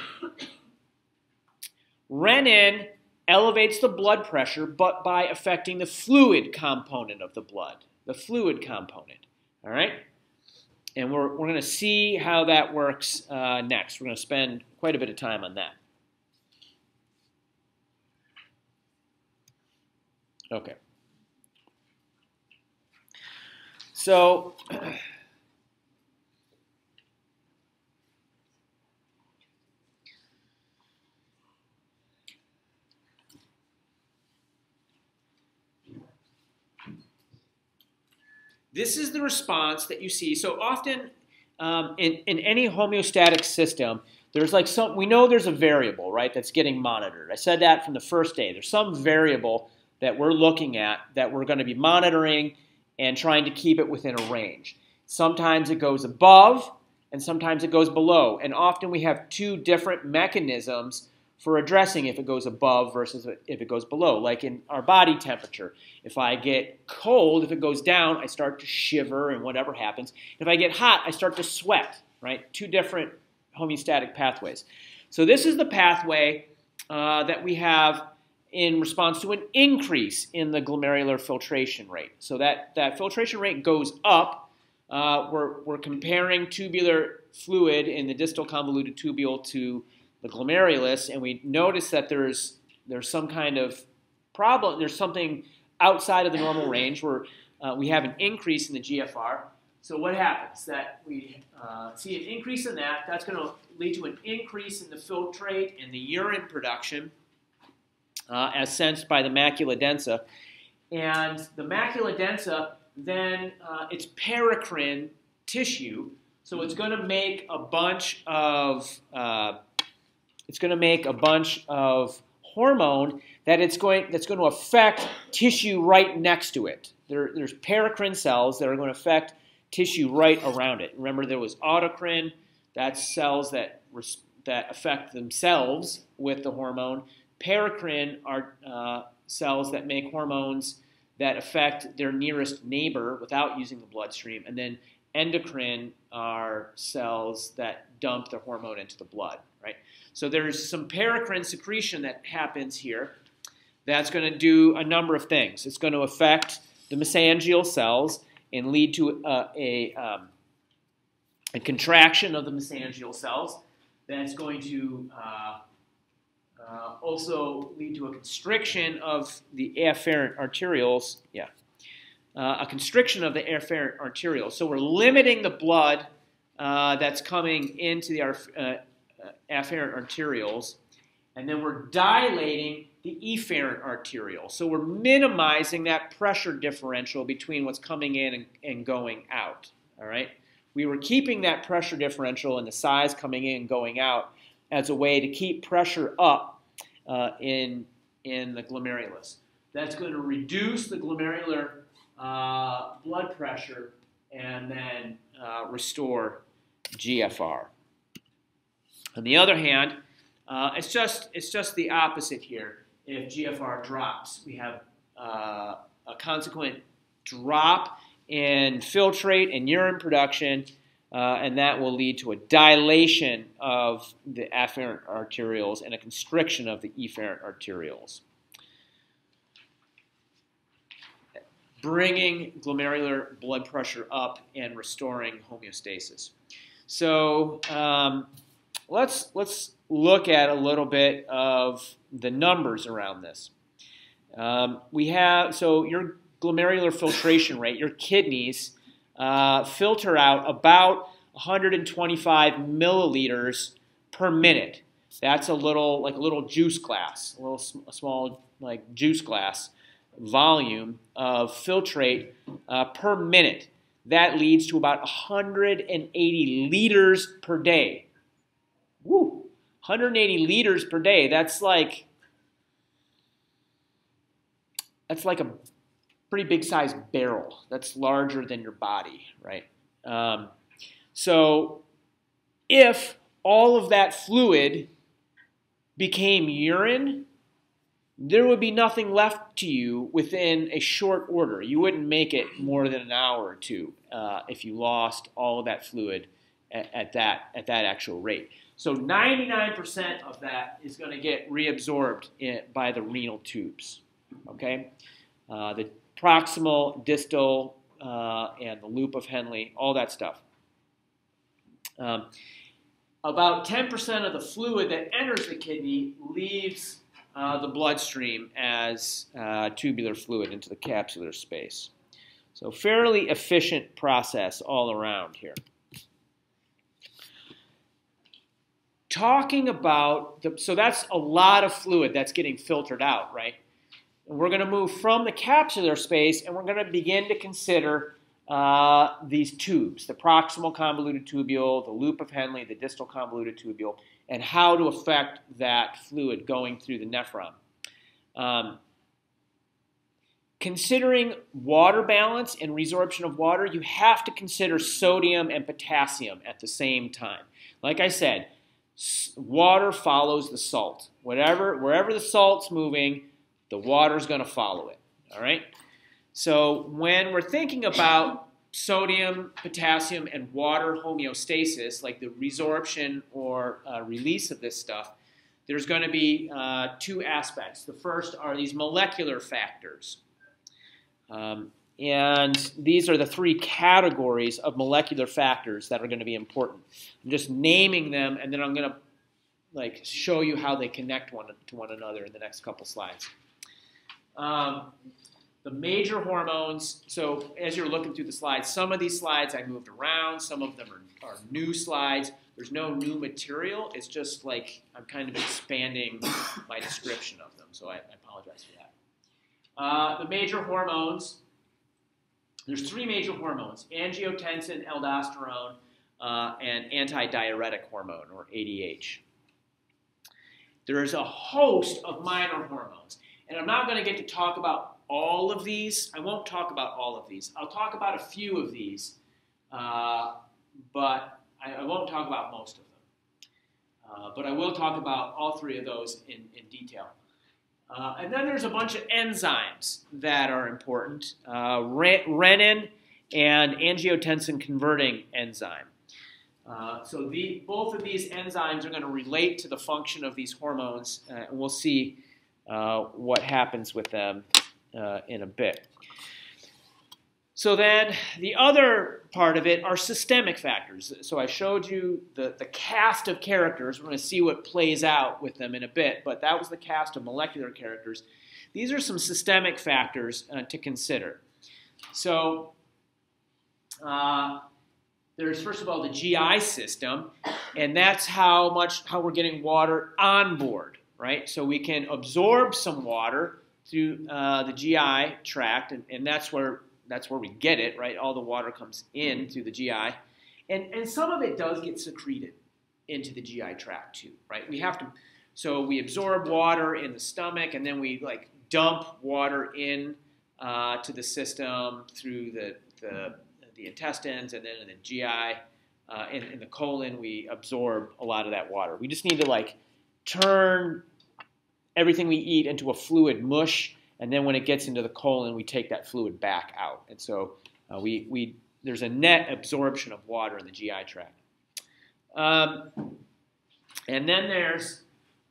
renin elevates the blood pressure, but by affecting the fluid component of the blood, the fluid component. All right? And we're, we're going to see how that works uh, next. We're going to spend quite a bit of time on that. Okay. So, this is the response that you see. So often um, in, in any homeostatic system, there's like some, we know there's a variable, right, that's getting monitored. I said that from the first day. There's some variable that we're looking at that we're going to be monitoring and trying to keep it within a range. Sometimes it goes above and sometimes it goes below. And often we have two different mechanisms for addressing if it goes above versus if it goes below. Like in our body temperature, if I get cold, if it goes down, I start to shiver and whatever happens. If I get hot, I start to sweat, right? Two different homeostatic pathways. So this is the pathway uh, that we have in response to an increase in the glomerular filtration rate. So that, that filtration rate goes up. Uh, we're, we're comparing tubular fluid in the distal convoluted tubule to the glomerulus, and we notice that there's, there's some kind of problem, there's something outside of the normal range where uh, we have an increase in the GFR. So what happens? That we uh, see an increase in that. That's going to lead to an increase in the filtrate and the urine production uh, as sensed by the macula densa. And the macula densa, then uh, it's paracrine tissue, so it's going to make a bunch of uh, it's going to make a bunch of hormone that it's going that's going to affect tissue right next to it. There, there's paracrine cells that are going to affect tissue right around it. Remember, there was autocrine, that's cells that that affect themselves with the hormone. Paracrine are uh, cells that make hormones that affect their nearest neighbor without using the bloodstream. And then endocrine are cells that dump the hormone into the blood, right? So there's some paracrine secretion that happens here that's going to do a number of things. It's going to affect the mesangial cells and lead to a, a, um, a contraction of the mesangial cells. That's going to uh, uh, also lead to a constriction of the afferent arterioles. Yeah. Uh, a constriction of the afferent arterioles. So we're limiting the blood uh, that's coming into the uh, uh, afferent arterioles, and then we're dilating the efferent arteriole. So we're minimizing that pressure differential between what's coming in and, and going out. All right. We were keeping that pressure differential and the size coming in and going out as a way to keep pressure up uh, in, in the glomerulus. That's going to reduce the glomerular uh, blood pressure and then uh, restore GFR. On the other hand, uh, it's just it's just the opposite here. If GFR drops, we have uh, a consequent drop in filtrate and urine production uh, and that will lead to a dilation of the afferent arterioles and a constriction of the efferent arterioles. Bringing glomerular blood pressure up and restoring homeostasis. So um, let's, let's look at a little bit of the numbers around this. Um, we have, so your glomerular filtration rate, your kidneys, uh, filter out about 125 milliliters per minute. That's a little like a little juice glass, a little a small like juice glass volume of filtrate uh, per minute. That leads to about 180 liters per day. Woo! 180 liters per day. That's like that's like a pretty big size barrel. That's larger than your body, right? Um, so if all of that fluid became urine, there would be nothing left to you within a short order. You wouldn't make it more than an hour or two uh, if you lost all of that fluid at, at, that at that actual rate. So 99% of that is going to get reabsorbed in, by the renal tubes. Okay, uh, the proximal, distal, uh, and the loop of Henle, all that stuff. Um, about 10% of the fluid that enters the kidney leaves uh, the bloodstream as uh, tubular fluid into the capsular space. So fairly efficient process all around here. Talking about, the, so that's a lot of fluid that's getting filtered out, right? We're going to move from the capsular space and we're going to begin to consider uh, these tubes, the proximal convoluted tubule, the loop of Henle, the distal convoluted tubule, and how to affect that fluid going through the nephron. Um, considering water balance and resorption of water, you have to consider sodium and potassium at the same time. Like I said, water follows the salt. Whatever, wherever the salt's moving, the water's going to follow it. All right? So when we're thinking about sodium, potassium, and water homeostasis, like the resorption or uh, release of this stuff, there's going to be uh, two aspects. The first are these molecular factors. Um, and these are the three categories of molecular factors that are going to be important. I'm just naming them, and then I'm going to like show you how they connect one to one another in the next couple slides. Um, the major hormones, so as you're looking through the slides, some of these slides I moved around, some of them are, are new slides. There's no new material, it's just like I'm kind of expanding my description of them, so I, I apologize for that. Uh, the major hormones, there's three major hormones, angiotensin, aldosterone, uh, and antidiuretic hormone, or ADH. There's a host of minor hormones, and I'm not going to get to talk about all of these. I won't talk about all of these. I'll talk about a few of these, uh, but I, I, won't talk about most of them. Uh, but I will talk about all three of those in, in detail. Uh, and then there's a bunch of enzymes that are important. Uh, renin and angiotensin converting enzyme. Uh, so the, both of these enzymes are going to relate to the function of these hormones, uh, and we'll see what happens with them uh, in a bit. So then the other part of it are systemic factors. So I showed you the, the cast of characters. We're going to see what plays out with them in a bit, but that was the cast of molecular characters. These are some systemic factors uh, to consider. So uh, there's first of all the GI system, and that's how much how we're getting water on board, right? So we can absorb some water through uh, the GI tract, and, and that's where that's where we get it, right? All the water comes in through the GI, and and some of it does get secreted into the GI tract too, right? We have to, so we absorb water in the stomach, and then we like dump water in uh, to the system through the, the the intestines, and then in the GI, uh, in, in the colon, we absorb a lot of that water. We just need to like turn everything we eat into a fluid mush, and then when it gets into the colon, we take that fluid back out. And so uh, we, we, there's a net absorption of water in the GI tract. Um, and then there's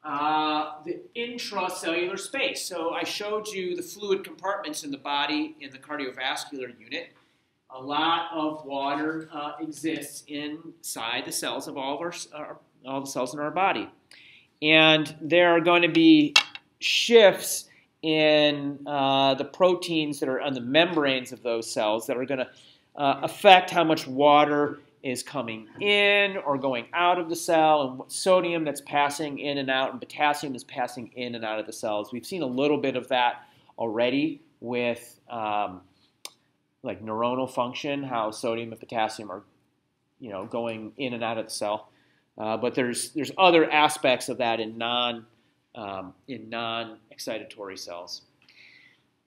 uh, the intracellular space. So I showed you the fluid compartments in the body in the cardiovascular unit. A lot of water uh, exists inside the cells of all of our, our, all the cells in our body and there are going to be shifts in uh, the proteins that are on the membranes of those cells that are going to uh, affect how much water is coming in or going out of the cell and what sodium that's passing in and out and potassium is passing in and out of the cells. We've seen a little bit of that already with um, like neuronal function, how sodium and potassium are you know going in and out of the cell. Uh, but there's there's other aspects of that in non um, in non excitatory cells.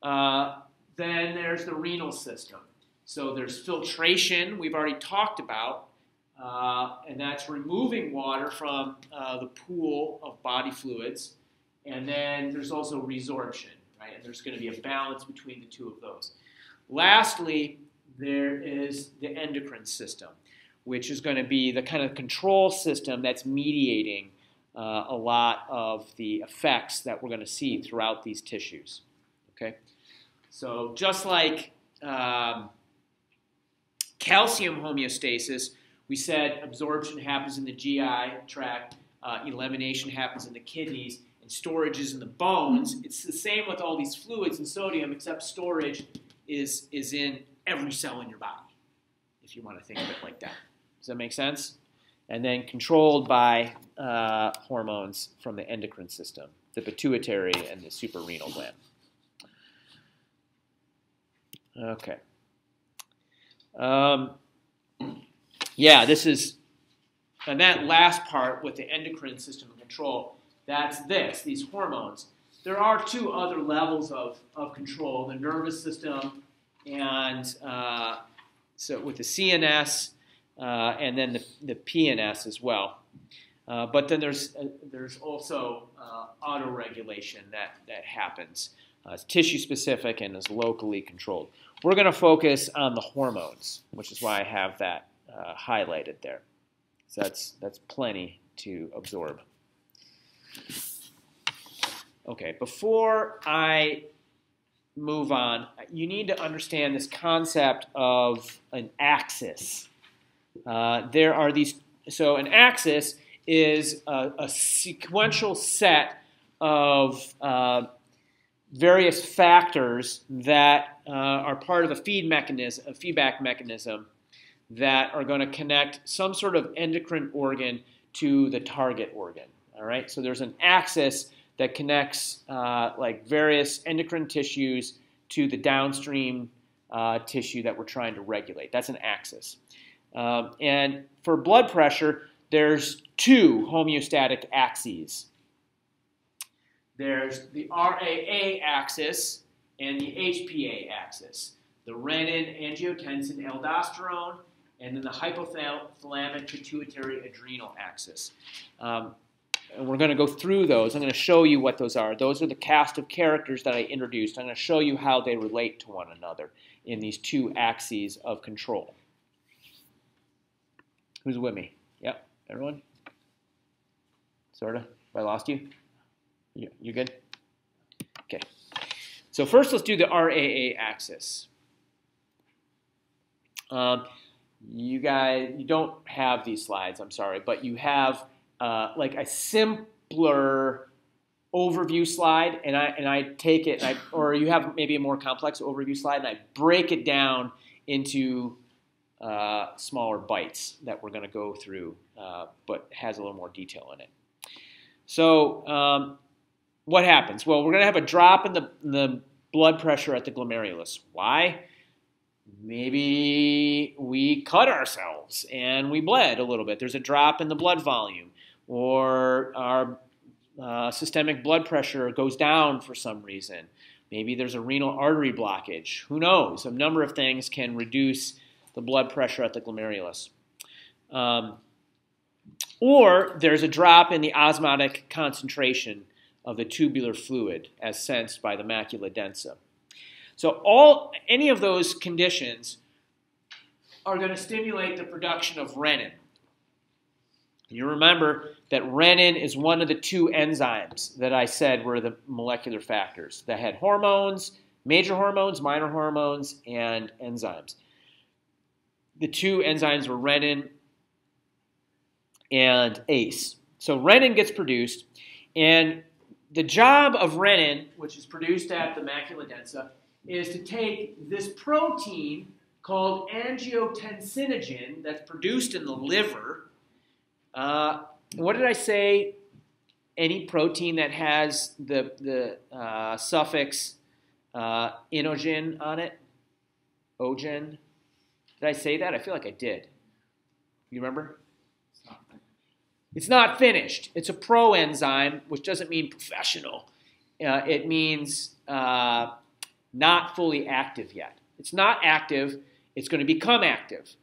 Uh, then there's the renal system. So there's filtration we've already talked about, uh, and that's removing water from uh, the pool of body fluids. And then there's also resorption, right? And there's going to be a balance between the two of those. Lastly, there is the endocrine system which is going to be the kind of control system that's mediating uh, a lot of the effects that we're going to see throughout these tissues. Okay, so just like um, calcium homeostasis, we said absorption happens in the GI tract, uh, elimination happens in the kidneys, and storage is in the bones. It's the same with all these fluids and sodium, except storage is is in every cell in your body, if you want to think of it like that. Does that make sense? And then controlled by uh, hormones from the endocrine system, the pituitary and the suprarenal gland. Okay. Um, yeah, this is, and that last part with the endocrine system control, that's this, these hormones. There are two other levels of, of control the nervous system and uh, so with the CNS and then the, the PNS as well. Uh, but then there's uh, there's also uh, auto regulation that that happens. Uh, it's tissue specific and is locally controlled. We're going to focus on the hormones, which is why I have that uh, highlighted there. So that's, that's plenty to absorb. Okay, before I move on, you need to understand this concept of an axis. Uh, there are these, so an axis is a, a sequential set of uh, various factors that uh, are part of a feed mechanism, a feedback mechanism that are going to connect some sort of endocrine organ to the target organ. All right, so there's an axis that connects uh, like various endocrine tissues to the downstream uh, tissue that we're trying to regulate. That's an axis. Um, and for blood pressure, there's two homeostatic axes. There's the RAA axis and the HPA axis. The renin, angiotensin, aldosterone, and then the hypothalamic pituitary adrenal axis. Um, and we're going to go through those. I'm going to show you what those are. Those are the cast of characters that I introduced. I'm going to show you how they relate to one another in these two axes of control. Who's with me? Yep, everyone? Sort of? I lost you? You, you good? Okay. So first let's do the RAA axis. Um, you guys, you don't have these slides, I'm sorry, but you have uh, like a simpler overview slide, and I and I take it, I, or you have maybe a more complex overview slide, and I break it down into uh, smaller bites that we're going to go through, uh, but has a little more detail in it. So, um, what happens? Well, we're going to have a drop in the, the blood pressure at the glomerulus. Why? Maybe we cut ourselves and we bled a little bit. There's a drop in the blood volume or our uh, systemic blood pressure goes down for some reason. Maybe there's a renal artery blockage. Who knows? A number of things can reduce the blood pressure at the glomerulus. Um, or there's a drop in the osmotic concentration of the tubular fluid as sensed by the macula densa. So all any of those conditions are going to stimulate the production of renin. You remember that renin is one of the two enzymes that I said were the molecular factors that had hormones, major hormones, minor hormones, and enzymes. The two enzymes were renin and ACE. So renin gets produced, and the job of renin, which is produced at the macula densa, is to take this protein called angiotensinogen that's produced in the liver uh, what did I say? Any protein that has the, the uh, suffix uh, inogen on it? Ogen? Did I say that? I feel like I did. You remember? It's not finished. It's a proenzyme, which doesn't mean professional. Uh, it means uh, not fully active yet. It's not active. It's going to become active.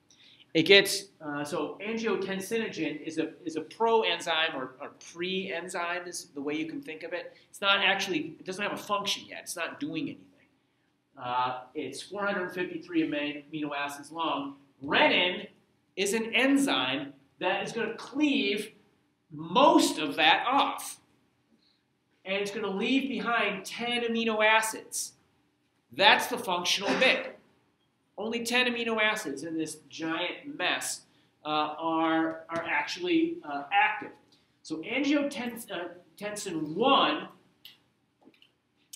It gets, uh, so angiotensinogen is a, is a pro-enzyme or, or pre-enzyme is the way you can think of it. It's not actually, it doesn't have a function yet. It's not doing anything. Uh, it's 453 amino acids long. Renin is an enzyme that is going to cleave most of that off. And it's going to leave behind 10 amino acids. That's the functional bit. Only 10 amino acids in this giant mess uh, are, are actually uh, active. So angiotensin 1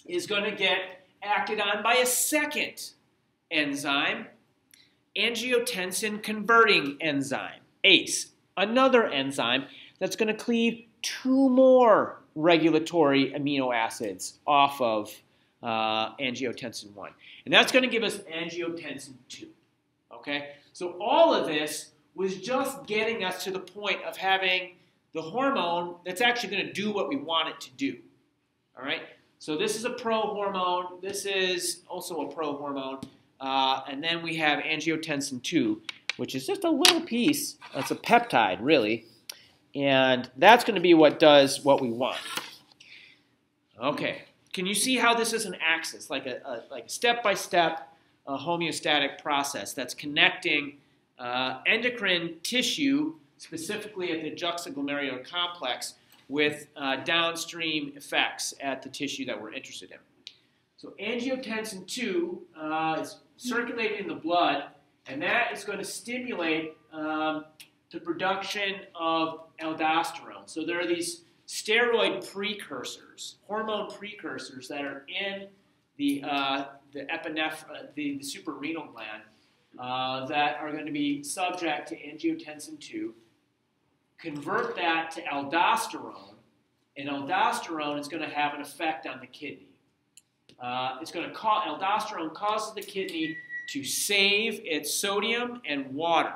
is going to get acted on by a second enzyme, angiotensin converting enzyme, ACE, another enzyme that's going to cleave two more regulatory amino acids off of uh, angiotensin 1. And that's going to give us angiotensin 2. Okay? So all of this was just getting us to the point of having the hormone that's actually going to do what we want it to do. All right? So this is a pro-hormone. This is also a pro-hormone. Uh, and then we have angiotensin 2, which is just a little piece. It's a peptide, really. And that's going to be what does what we want. Okay. can you see how this is an axis, like a, a like step-by-step uh, homeostatic process that's connecting uh, endocrine tissue, specifically at the juxtaglomerular complex, with uh, downstream effects at the tissue that we're interested in. So angiotensin 2 uh, is circulating in the blood, and that is going to stimulate um, the production of aldosterone. So there are these steroid precursors, hormone precursors that are in the uh, the epinephrine, uh, the, the suprarenal gland, uh, that are going to be subject to angiotensin 2. Convert that to aldosterone, and aldosterone is going to have an effect on the kidney. Uh, it's going to cause aldosterone causes the kidney to save its sodium and water.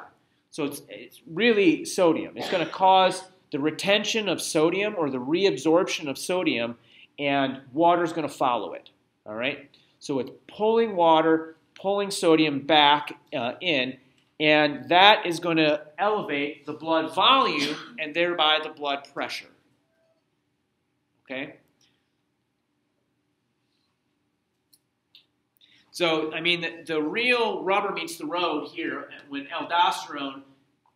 So it's, it's really sodium. It's going to cause the retention of sodium or the reabsorption of sodium, and water is going to follow it. All right? So it's pulling water, pulling sodium back uh, in, and that is going to elevate the blood volume and thereby the blood pressure. Okay? So, I mean, the, the real rubber meets the road here when aldosterone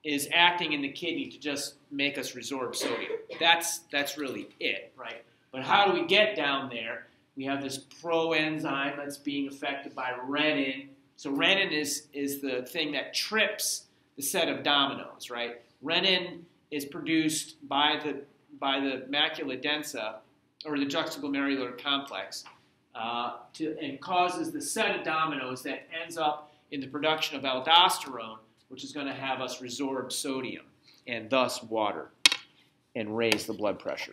is acting in the kidney to just make us resorb sodium. That's, that's really it, right? But how do we get down there? We have this proenzyme that's being affected by renin. So renin is, is the thing that trips the set of dominoes, right? Renin is produced by the, by the macula densa, or the juxtaglomerular complex, uh, to, and causes the set of dominoes that ends up in the production of aldosterone, which is going to have us resorb sodium and thus water and raise the blood pressure.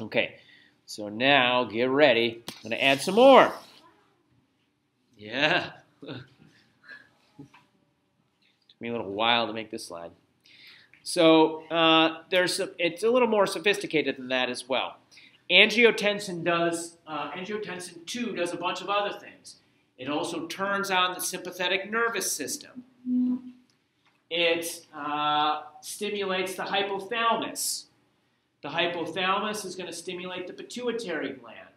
Okay, so now get ready. I'm going to add some more. Yeah. <laughs> Took me a little while to make this slide. So uh, there's a, it's a little more sophisticated than that as well. Angiotensin does, uh, angiotensin 2 does a bunch of other things. It also turns on the sympathetic nervous system. It uh, stimulates the hypothalamus. The hypothalamus is going to stimulate the pituitary gland,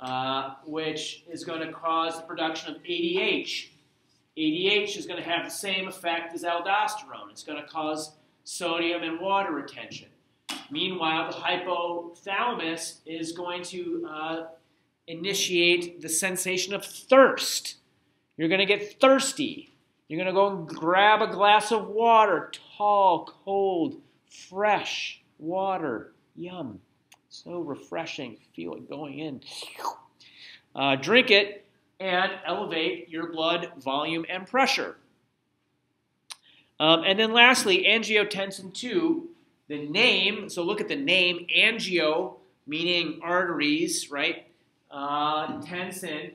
uh, which is going to cause the production of ADH. ADH is going to have the same effect as aldosterone. It's going to cause sodium and water retention. Meanwhile, the hypothalamus is going to uh, initiate the sensation of thirst. You're going to get thirsty. You're going to go and grab a glass of water, tall, cold, fresh water. Yum. So refreshing. Feel it going in. Uh, drink it and elevate your blood volume and pressure. Um, and then lastly, angiotensin 2 the name, so look at the name, angio, meaning arteries, right? Uh, tensin,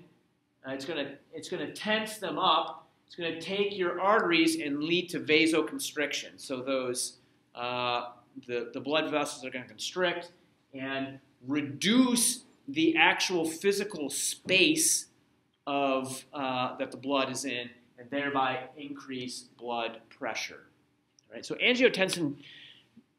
uh, it's going to it's gonna tense them up. It's going to take your arteries and lead to vasoconstriction. So those, uh, the, the blood vessels are going to constrict and reduce the actual physical space of uh, that the blood is in, and thereby increase blood pressure. All right. So angiotensin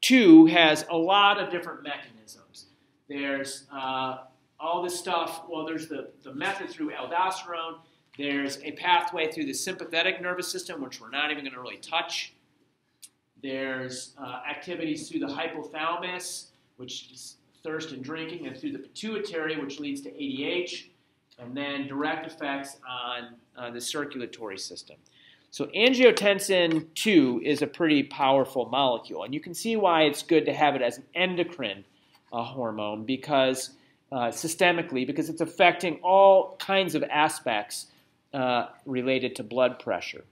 Two has a lot of different mechanisms. There's uh, all this stuff, well, there's the, the method through aldosterone, there's a pathway through the sympathetic nervous system, which we're not even going to really touch. There's uh, activities through the hypothalamus, which is thirst and drinking, and through the pituitary, which leads to ADH, and then direct effects on uh, the circulatory system. So angiotensin 2 is a pretty powerful molecule, and you can see why it's good to have it as an endocrine uh, hormone because uh, systemically, because it's affecting all kinds of aspects uh, related to blood pressure.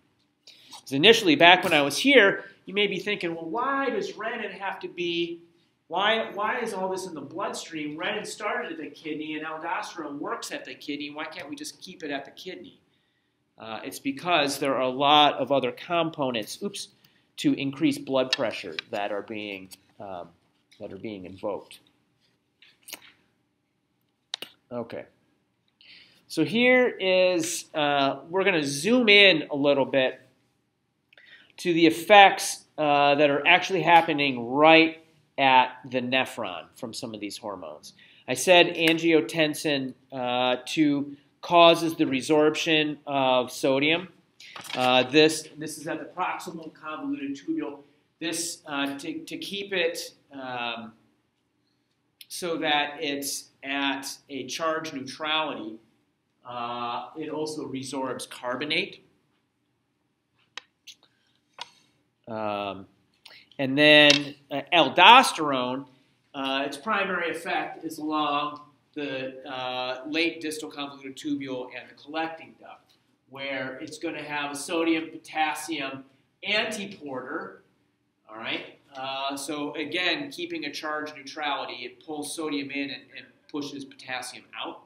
So initially, back when I was here, you may be thinking, well, why does renin have to be, why, why is all this in the bloodstream? Renin started at the kidney and aldosterone works at the kidney. Why can't we just keep it at the kidney? Uh, it's because there are a lot of other components, oops, to increase blood pressure that are being um, that are being invoked. Okay. So here is uh, we're going to zoom in a little bit to the effects uh, that are actually happening right at the nephron from some of these hormones. I said angiotensin uh, 2 causes the resorption of sodium. Uh, this, this is at the proximal convoluted tubule. This, uh, to, to keep it um, so that it's at a charge neutrality, uh, it also resorbs carbonate. Um, and then uh, aldosterone, uh, its primary effect is along the uh, late distal convoluted tubule and the collecting duct, where it's going to have a sodium potassium antiporter. All right. Uh, so again, keeping a charge neutrality, it pulls sodium in and, and pushes potassium out.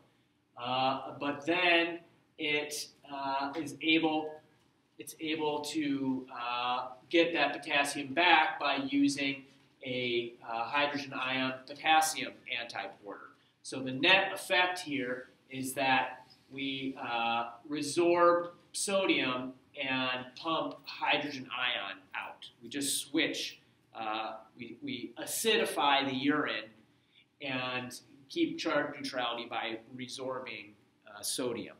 Uh, but then it uh, is able it's able to uh, get that potassium back by using a uh, hydrogen ion potassium antiporter. So the net effect here is that we uh, resorb sodium and pump hydrogen ion out. We just switch, uh, we, we acidify the urine and keep charge neutrality by resorbing uh, sodium.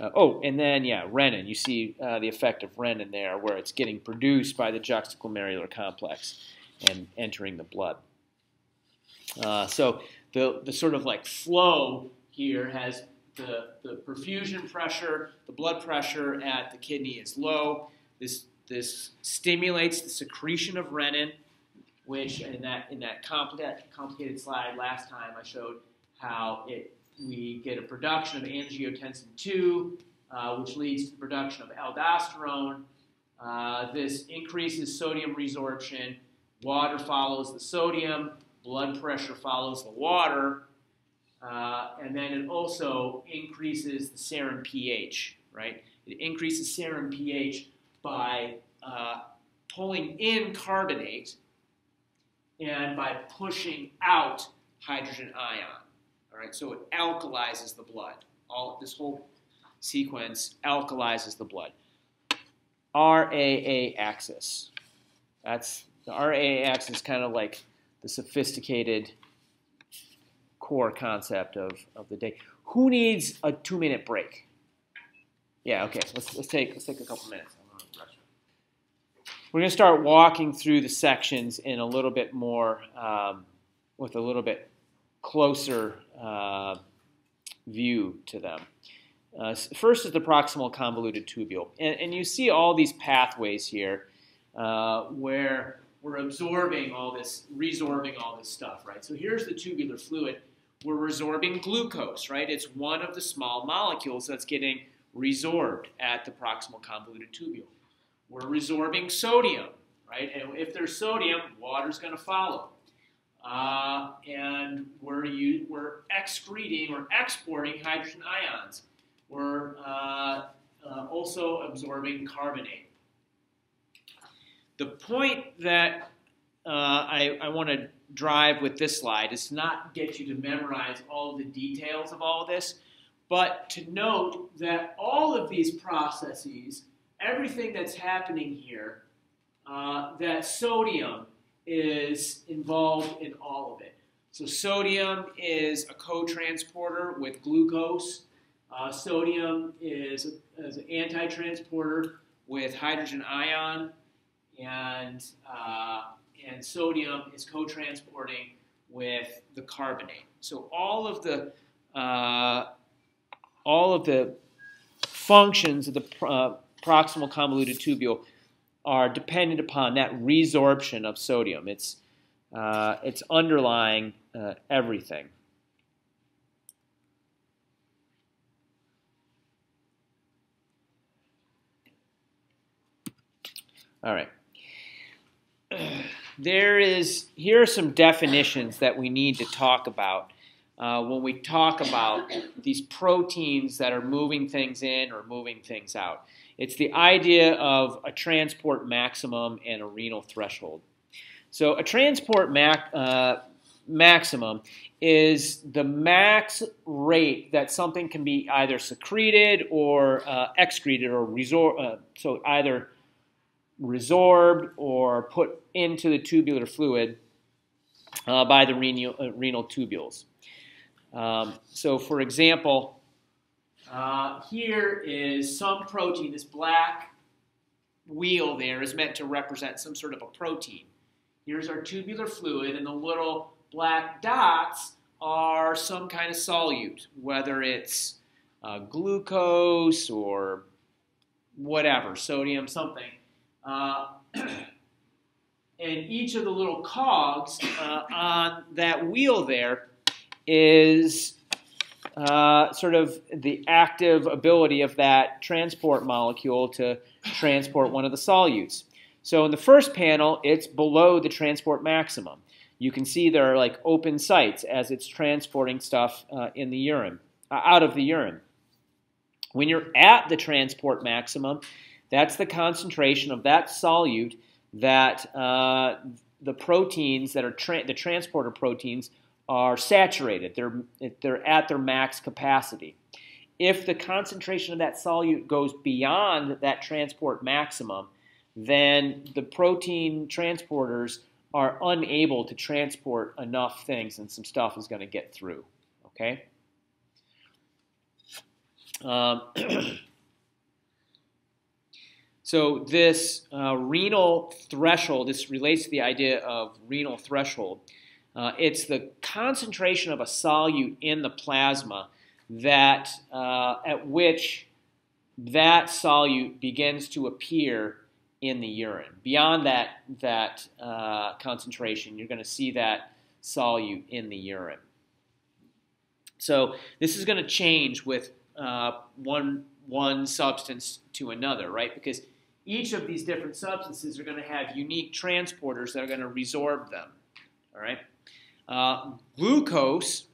Uh, oh, and then, yeah, renin. You see uh, the effect of renin there, where it's getting produced by the juxtaglomerular complex and entering the blood. Uh, so the, the sort of like flow here has the, the perfusion pressure, the blood pressure at the kidney is low. This, this stimulates the secretion of renin, which in that, in that complicated, complicated slide last time I showed how it we get a production of angiotensin 2, uh, which leads to the production of aldosterone. Uh, this increases sodium resorption. Water follows the sodium. Blood pressure follows the water. Uh, and then it also increases the serum pH, right? It increases serum pH by uh, pulling in carbonate and by pushing out hydrogen ion. All right, so it alkalizes the blood. All this whole sequence alkalizes the blood. RAA axis. That's the RAA axis, kind of like the sophisticated core concept of, of the day. Who needs a two minute break? Yeah, okay. Let's, let's take let's take a couple minutes. We're going to start walking through the sections in a little bit more um, with a little bit closer uh, view to them. Uh, first is the proximal convoluted tubule. And, and, you see all these pathways here uh, where we're absorbing all this, resorbing all this stuff, right? So here's the tubular fluid. We're resorbing glucose, right? It's one of the small molecules that's getting resorbed at the proximal convoluted tubule. We're resorbing sodium, right? And if there's sodium, water's going to follow. Uh, and we're, we're excreting or exporting hydrogen ions. We're uh, uh, also absorbing carbonate. The point that uh, I, I want to drive with this slide is not get you to memorize all the details of all this, but to note that all of these processes, everything that's happening here, uh, that sodium is involved in all of it. So sodium is a co-transporter with glucose. Uh, sodium is, is an anti-transporter with hydrogen ion, and uh, and sodium is co-transporting with the carbonate. So all of the uh, all of the functions of the uh, proximal convoluted tubule are dependent upon that resorption of sodium. It's, uh, it's underlying uh, everything. All right. <clears throat> There is, here are some definitions that we need to talk about uh, when we talk about these proteins that are moving things in or moving things out. It's the idea of a transport maximum and a renal threshold. So a transport mac, uh, maximum is the max rate that something can be either secreted or uh, excreted or resor- uh, so either resorbed or put into the tubular fluid uh, by the renal, uh, renal tubules. Um, so, for example, uh, here is some protein, this black wheel there is meant to represent some sort of a protein. Here's our tubular fluid, and the little black dots are some kind of solute, whether it's uh, glucose or whatever, sodium, something. Uh, <clears throat> and each of the little cogs uh, on that wheel there is uh, sort of the active ability of that transport molecule to transport one of the solutes. So in the first panel, it's below the transport maximum. You can see there are like open sites as it's transporting stuff uh, in the urine, uh, out of the urine. When you're at the transport maximum, that's the concentration of that solute that uh, the proteins that are tra the transporter proteins are saturated. They're, they're at their max capacity. If the concentration of that solute goes beyond that transport maximum, then the protein transporters are unable to transport enough things and some stuff is going to get through. Okay? Um, <clears throat> so this uh, renal threshold, this relates to the idea of renal threshold. Uh, it's the concentration of a solute in the plasma that uh, at which that solute begins to appear in the urine. Beyond that, that uh, concentration, you're going to see that solute in the urine. So this is going to change with uh, one, one substance to another, right? Because each of these different substances are going to have unique transporters that are going to resorb them, all right? Uh, glucose,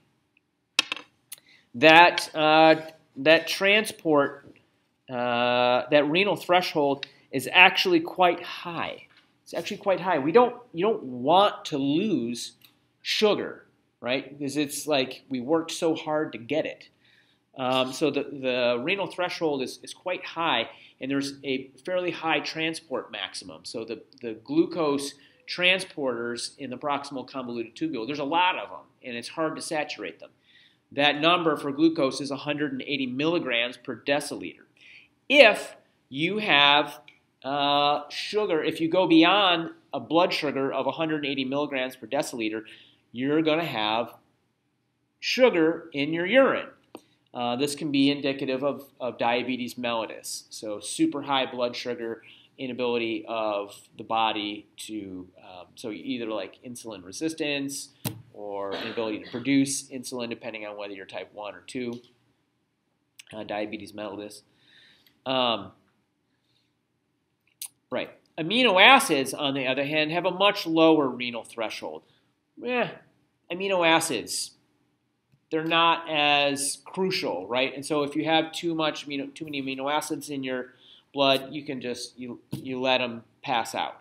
that, uh, that transport, uh, that renal threshold is actually quite high. It's actually quite high. We don't, you don't want to lose sugar, right? Because it's like we worked so hard to get it. Um, so the, the renal threshold is, is quite high, and there's a fairly high transport maximum. So the, the glucose transporters in the proximal convoluted tubule, there's a lot of them, and it's hard to saturate them. That number for glucose is 180 milligrams per deciliter. If you have uh, sugar, if you go beyond a blood sugar of 180 milligrams per deciliter, you're going to have sugar in your urine. Uh, this can be indicative of, of diabetes mellitus, so super high blood sugar, inability of the body to, um, so either like insulin resistance or inability to produce insulin, depending on whether you're type 1 or 2, uh, diabetes mellitus. Um, Right. Amino acids, on the other hand, have a much lower renal threshold. Eh, amino acids, they're not as crucial, right? And so if you have too much amino, too many amino acids in your blood, you can just you you let them pass out.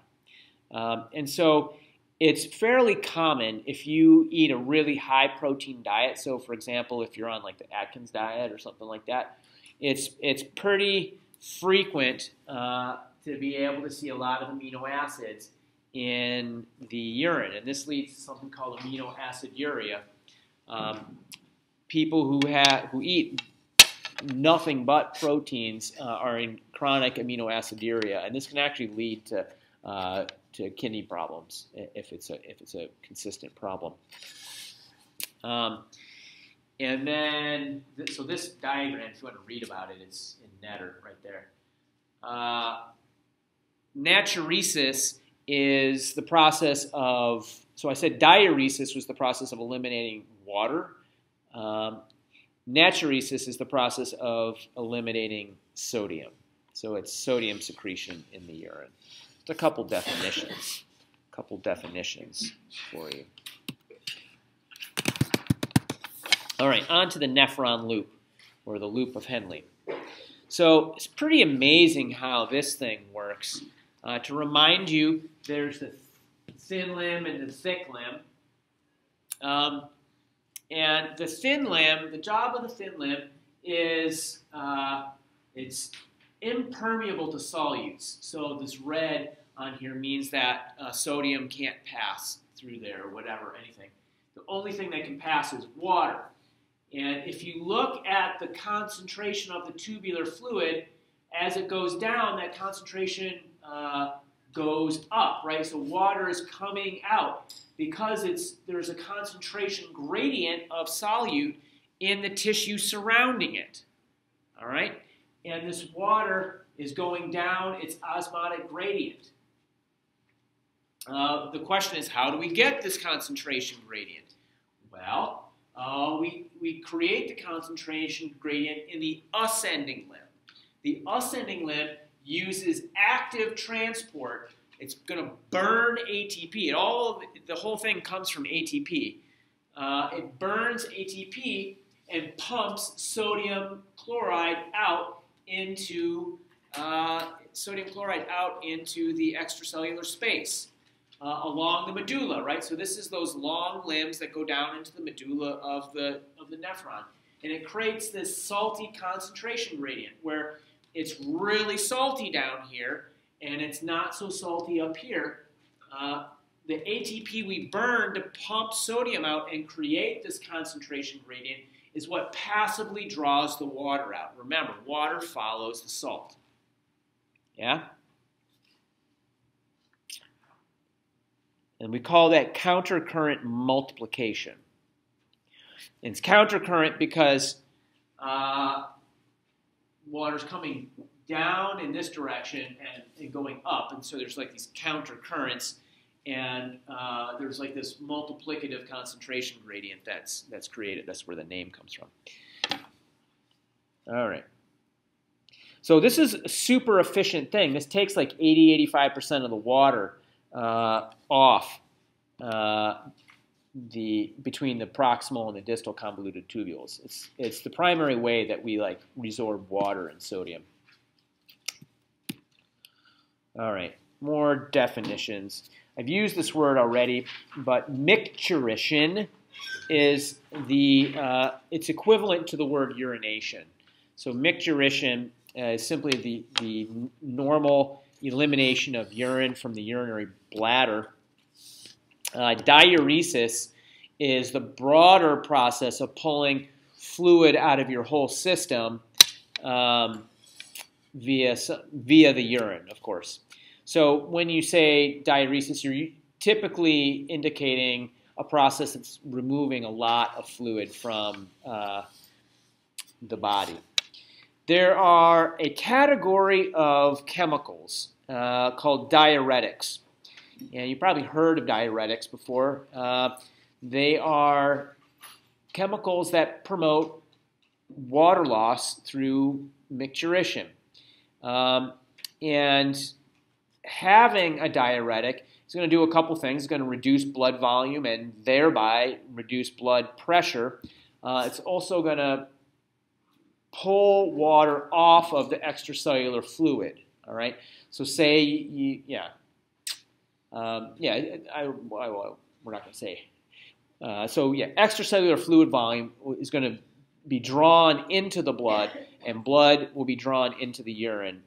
Um, and so it's fairly common if you eat a really high protein diet. So for example, if you're on like the Atkins diet or something like that, it's it's pretty frequent uh, to be able to see a lot of amino acids in the urine. And this leads to something called amino aciduria. Um, people who, have, who eat nothing but proteins uh, are in chronic amino aciduria, and this can actually lead to, uh, to kidney problems if it's a, if it's a consistent problem. Um, and then, th so this diagram, if you want to read about it, it's in Netter right there. Uh, natriuresis is the process of, so I said diuresis was the process of eliminating water. Um, natriuresis is the process of eliminating sodium. So it's sodium secretion in the urine. Just a couple definitions. A couple definitions for you. All right, on to the nephron loop, or the loop of Henle. So it's pretty amazing how this thing works. Uh, to remind you, there's the thin limb and the thick limb. Um, and the thin limb, the job of the thin limb is uh, it's impermeable to solutes. So this red on here means that uh, sodium can't pass through there or whatever, anything. The only thing that can pass is water. And if you look at the concentration of the tubular fluid, as it goes down, that concentration uh, goes up, right? So water is coming out because it's there's a concentration gradient of solute in the tissue surrounding it. All right? And this water is going down its osmotic gradient. Uh, the question is, how do we get this concentration gradient? Well, uh, we, we create the concentration gradient in the ascending limb. The ascending limb uses active transport. It's going to burn ATP. It all, the whole thing comes from ATP. Uh, it burns ATP and pumps sodium chloride out into uh, sodium chloride out into the extracellular space uh, along the medulla, right? So this is those long limbs that go down into the medulla of the of the nephron, and it creates this salty concentration gradient where it's really salty down here and it's not so salty up here. Uh, the ATP we burn to pump sodium out and create this concentration gradient is what passively draws the water out. Remember, water follows the salt. Yeah? And we call that countercurrent multiplication. It's countercurrent because uh, water's coming down in this direction and, and, going up. And so there's like these counter currents, and uh, there's like this multiplicative concentration gradient that's, that's created. That's where the name comes from. All right. So this is a super efficient thing. This takes like 80, 85% of the water uh, off uh, the between the proximal and the distal convoluted tubules. It's it's the primary way that we like resorb water and sodium. All right, more definitions. I've used this word already, but micturition is the uh, it's equivalent to the word urination. So micturition uh, is simply the the normal elimination of urine from the urinary bladder uh, diuresis is the broader process of pulling fluid out of your whole system um, via, via the urine, of course. So when you say diuresis, you're typically indicating a process that's removing a lot of fluid from uh, the body. There are a category of chemicals uh, called diuretics. And you probably heard of diuretics before. Uh, they are chemicals that promote water loss through micturition. Um, and having a diuretic is going to do a couple things. It's going to reduce blood volume and thereby reduce blood pressure. Uh, it's also going to pull water off of the extracellular fluid. All right. So say you, yeah, um, yeah, I, I, I, we're not going to say. Uh, so yeah, extracellular fluid volume is going to be drawn into the blood, and blood will be drawn into the urine.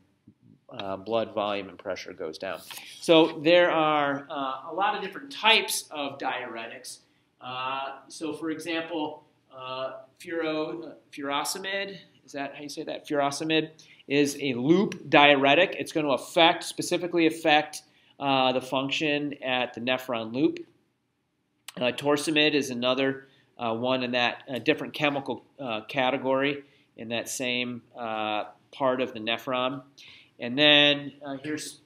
Uh, blood volume and pressure goes down. So there are uh, a lot of different types of diuretics. Uh, so for example, uh, furo, furosemide, is that how you say that? Furosemide is a loop diuretic. It's going to affect, specifically affect uh, the function at the nephron loop. Uh, torsemide is another uh, one in that uh, different chemical uh, category in that same part of the nephron. And then here's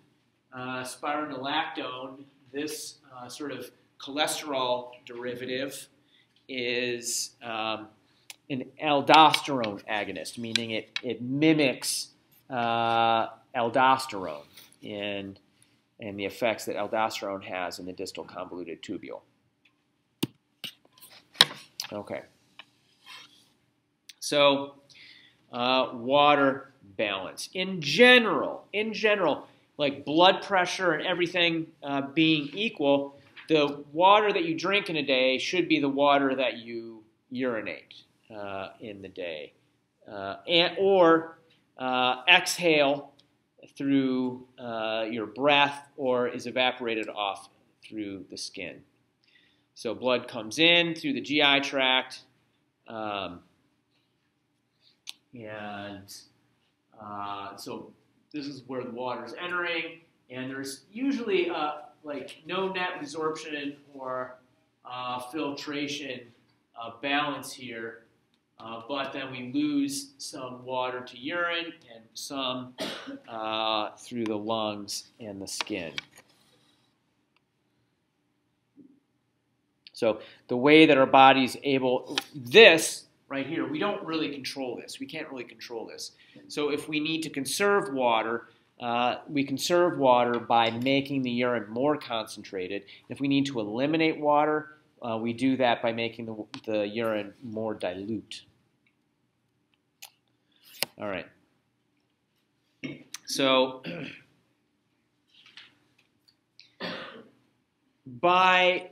spironolactone. This sort of cholesterol derivative is um, an aldosterone agonist, meaning it, it mimics aldosterone. And and the effects that aldosterone has in the distal convoluted tubule. Okay. So, uh, water balance. In general, in general, like blood pressure and everything uh, being equal, the water that you drink in a day should be the water that you urinate uh, in the day. Uh, and, or uh, exhale through uh, your breath or is evaporated off through the skin. So blood comes in through the GI tract, um, and uh, so this is where the water is entering, and there's usually uh, like no net resorption or uh, filtration uh, balance here, uh, but then we lose some water to urine and some uh, through the lungs and the skin. So the way that our body is able, this right here, we don't really control this. We can't really control this. So if we need to conserve water, uh, we conserve water by making the urine more concentrated. If we need to eliminate water, uh, we do that by making the, the urine more dilute. All right. So <clears throat> by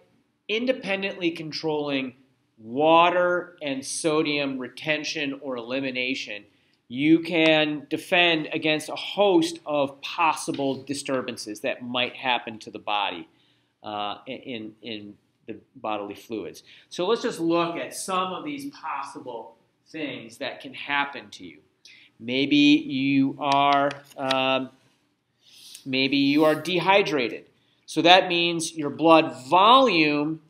independently controlling water and sodium retention or elimination, you can defend against a host of possible disturbances that might happen to the body uh, in, in the bodily fluids. So let's just look at some of these possible things that can happen to you. Maybe you are um, maybe you are dehydrated. So that means your blood volume,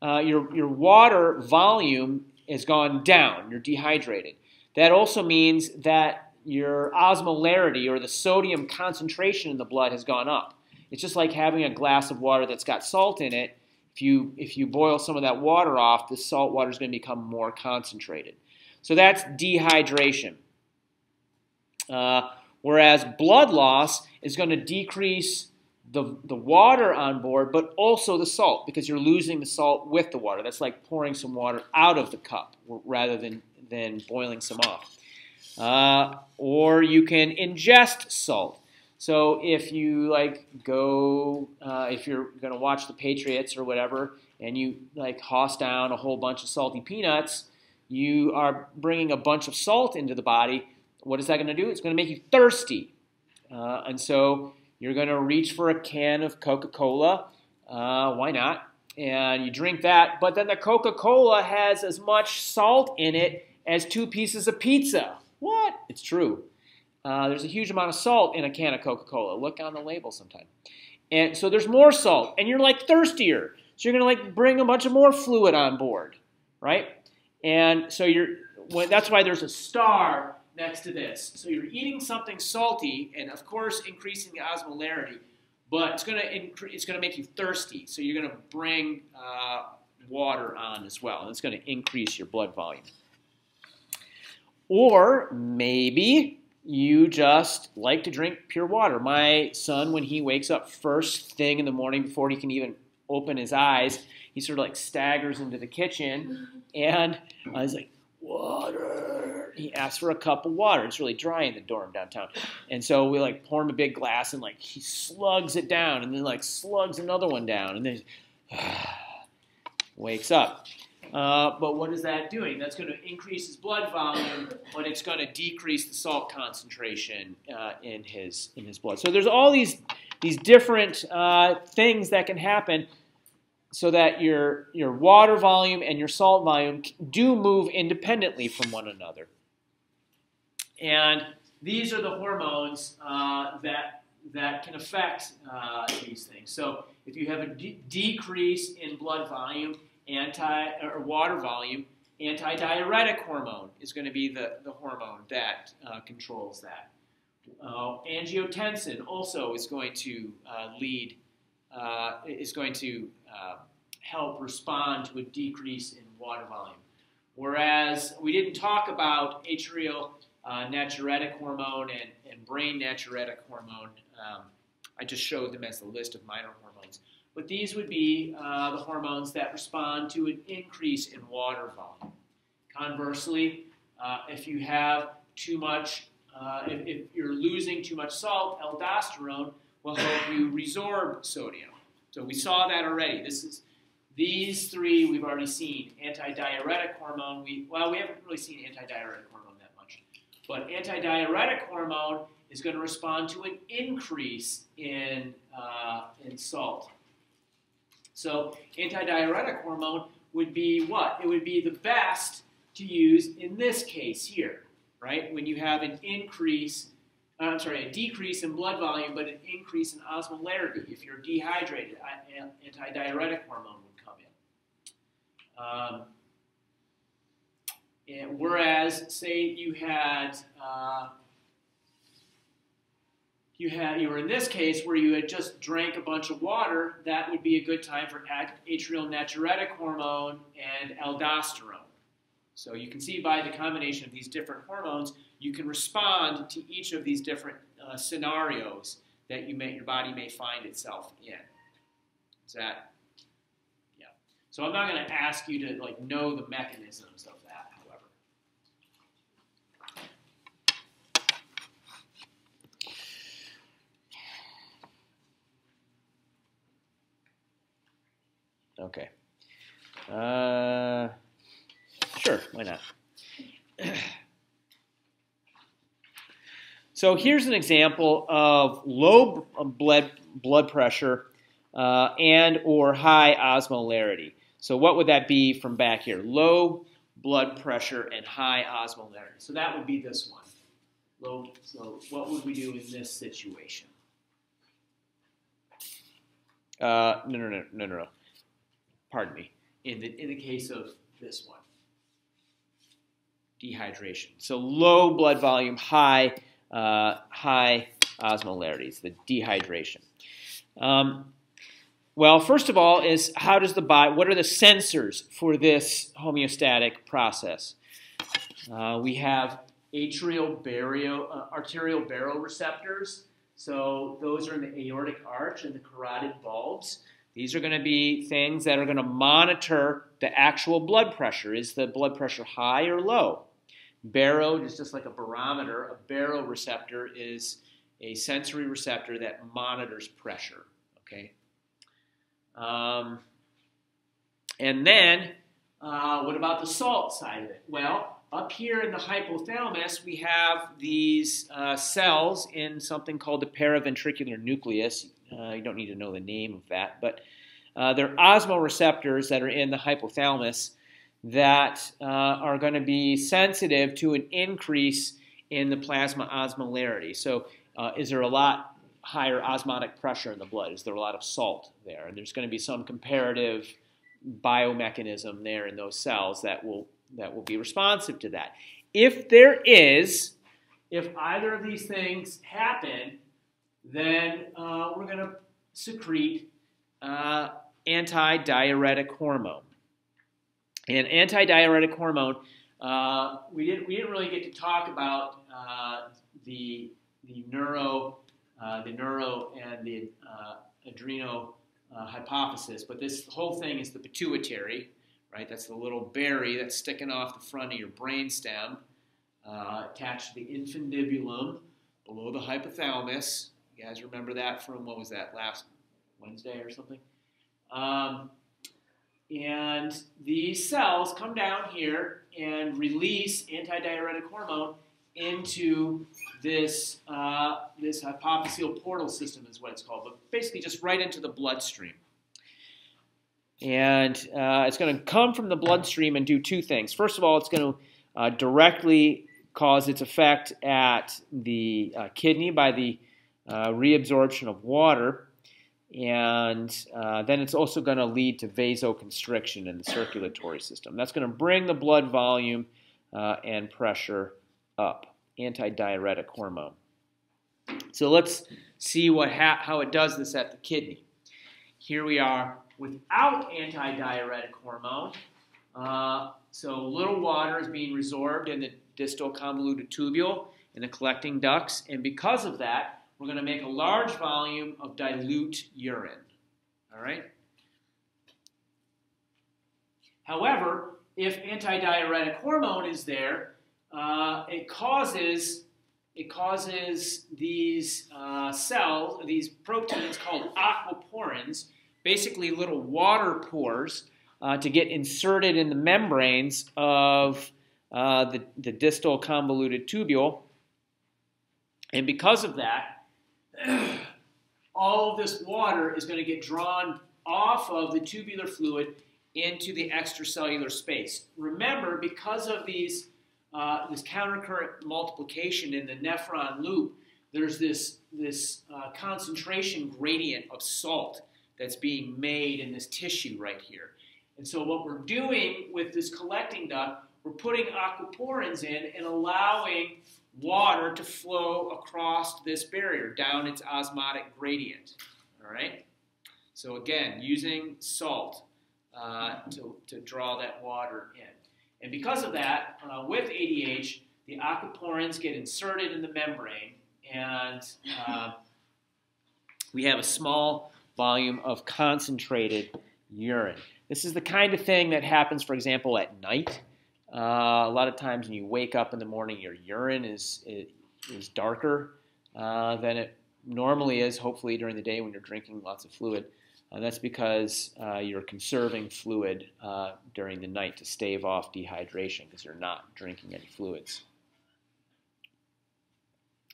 uh, your, your water volume has gone down. You're dehydrated. That also means that your osmolarity or the sodium concentration in the blood has gone up. It's just like having a glass of water that's got salt in it. If you, if you boil some of that water off, the salt water is going to become more concentrated. So that's dehydration. Uh, whereas blood loss is going to decrease the, the water on board, but also the salt because you're losing the salt with the water. That's like pouring some water out of the cup rather than, than boiling some off. Uh, or you can ingest salt. So if you like go, uh, if you're going to watch the Patriots or whatever, and you like hoss down a whole bunch of salty peanuts, you are bringing a bunch of salt into the body. What is that going to do? It's going to make you thirsty. Uh, and so you're going to reach for a can of Coca Cola. Uh, why not? And you drink that, but then the Coca Cola has as much salt in it as two pieces of pizza. What? It's true. Uh, there's a huge amount of salt in a can of Coca Cola. Look on the label sometime. And so there's more salt, and you're like thirstier. So you're going to like bring a bunch of more fluid on board, right? And so you're well, that's why there's a star next to this. So you're eating something salty, and of course increasing the osmolarity, but it's going to it's going to make you thirsty. So you're going to bring uh, water on as well, and it's going to increase your blood volume. Or maybe you just like to drink pure water. My son, when he wakes up first thing in the morning before he can even open his eyes, he sort of like staggers into the kitchen, and I was like, water. He asks for a cup of water. It's really dry in the dorm downtown. And so we like pour him a big glass and like he slugs it down and then like slugs another one down and then <sighs> wakes up. Uh, but what is that doing? That's going to increase his blood volume, but it's going to decrease the salt concentration uh, in his in his blood. So there's all these these different uh, things that can happen so that your, your water volume and your salt volume do move independently from one another. And these are the hormones uh, that, that can affect uh, these things. So if you have a de decrease in blood volume, anti or water volume, antidiuretic hormone is going to be the, the hormone that uh, controls that. Uh, angiotensin also is going to uh, lead, uh, is going to help respond to a decrease in water volume. Whereas we didn't talk about atrial uh, natriuretic hormone and, and brain natriuretic hormone. Um, I just showed them as a list of minor hormones. But these would be uh, the hormones that respond to an increase in water volume. Conversely, uh, if you have too much, uh, if, if, you're losing too much salt, aldosterone will help you resorb sodium. So we saw that already. This is these three we've already seen. Antidiuretic hormone, we well, we haven't really seen antidiuretic. But antidiuretic hormone is going to respond to an increase in, uh, in salt. So antidiuretic hormone would be what? It would be the best to use in this case here, right? When you have an increase, uh, I'm sorry, a decrease in blood volume, but an increase in osmolarity. If you're dehydrated, antidiuretic hormone would come in. Um, and whereas, say you had uh, you had you were in this case where you had just drank a bunch of water, that would be a good time for atrial natriuretic hormone and aldosterone. So you can see by the combination of these different hormones, you can respond to each of these different uh, scenarios that you may, your body may find itself in. Is that? Yeah. So I'm not going to ask you to like know the mechanisms of that, however. Okay. Uh, Sure, why not? So here's an example of low blood, blood pressure uh, and or high osmolarity. So what would that be from back here? Low blood pressure and high osmolarity. So that would be this one. Low, so what would we do in this situation? Uh, no, no, no, no, no. Pardon me. In the, in the case of this one dehydration. So low blood volume, high, uh, high osmolarities, the dehydration. Um, well, first of all, is how does the body, what are the sensors for this homeostatic process? Uh, we have atrial barrio, uh, arterial baroreceptors. So those are in the aortic arch and the carotid bulbs. These are going to be things that are going to monitor the actual blood pressure. Is the blood pressure high or low? Baro is just like a barometer. A baroreceptor is a sensory receptor that monitors pressure. Okay. Um, and then, uh, what about the salt side of it? Well, up here in the hypothalamus, we have these uh, cells in something called the paraventricular nucleus. Uh, you don't need to know the name of that, but uh, they're osmoreceptors that are in the hypothalamus that uh, are going to be sensitive to an increase in the plasma osmolarity. So, uh, is there a lot higher osmotic pressure in the blood? Is there a lot of salt there? And there's going to be some comparative biomechanism there in those cells that will that will be responsive to that. If there is, if either of these things happen, then uh, we're going to secrete uh, antidiuretic hormone. And antidiuretic hormone, uh, we, didn't, we didn't really get to talk about uh, the, the neuro, uh, the neuro and the uh, adreno uh, hypophysis, but this whole thing is the pituitary, right? That's the little berry that's sticking off the front of your brain stem, attached to the infundibulum below the hypothalamus. You guys remember that from, what was that, last Wednesday or something? Um, and these cells come down here and release antidiuretic hormone into this, uh, this hypophyseal portal system is what it's called, but basically just right into the bloodstream. And uh, it's going to come from the bloodstream and do two things. First of all, it's going to uh, directly cause its effect at the uh, kidney by the uh, reabsorption of water and uh, then it's also going to lead to vasoconstriction in the circulatory system. That's going to bring the blood volume uh, and pressure up, antidiuretic hormone. So let's see what how it does this at the kidney. Here we are without antidiuretic hormone. Uh, so little water is being resorbed in the distal convoluted tubule in the collecting ducts, and because of that, we're going to make a large volume of dilute urine. All right? However, if antidiuretic hormone is there, uh, it causes it causes these uh, cells, these proteins called aquaporins, basically little water pores, uh, to get inserted in the membranes of uh, the, the distal convoluted tubule. And because of that, <sighs> all this water is going to get drawn off of the tubular fluid into the extracellular space. Remember, because of these uh, this countercurrent multiplication in the nephron loop, there's this, this uh, concentration gradient of salt that's being made in this tissue right here. And so what we're doing with this collecting duct, we're putting aquaporins in and allowing water to flow across this barrier down its osmotic gradient. All right? So again, using salt uh, to, to draw that water in. And because of that, uh, with ADH, the aquaporins get inserted in the membrane, and uh, we have a small volume of concentrated urine. This is the kind of thing that happens, for example, at night. Uh, a lot of times when you wake up in the morning, your urine is, is darker uh, than it normally is, hopefully, during the day when you're drinking lots of fluid. Uh, that's because uh, you're conserving fluid uh, during the night to stave off dehydration because you're not drinking any fluids.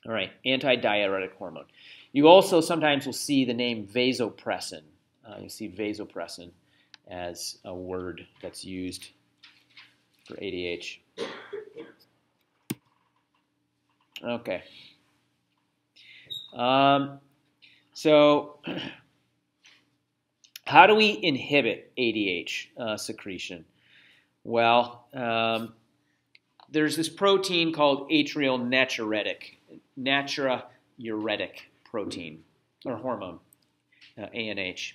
All right, antidiuretic hormone. You also sometimes will see the name vasopressin. You see vasopressin as a word that's used for ADH. Okay. Um, so <clears throat> How do we inhibit ADH uh, secretion? Well, um, there's this protein called atrial natriuretic, natriuretic protein or hormone, uh, ANH.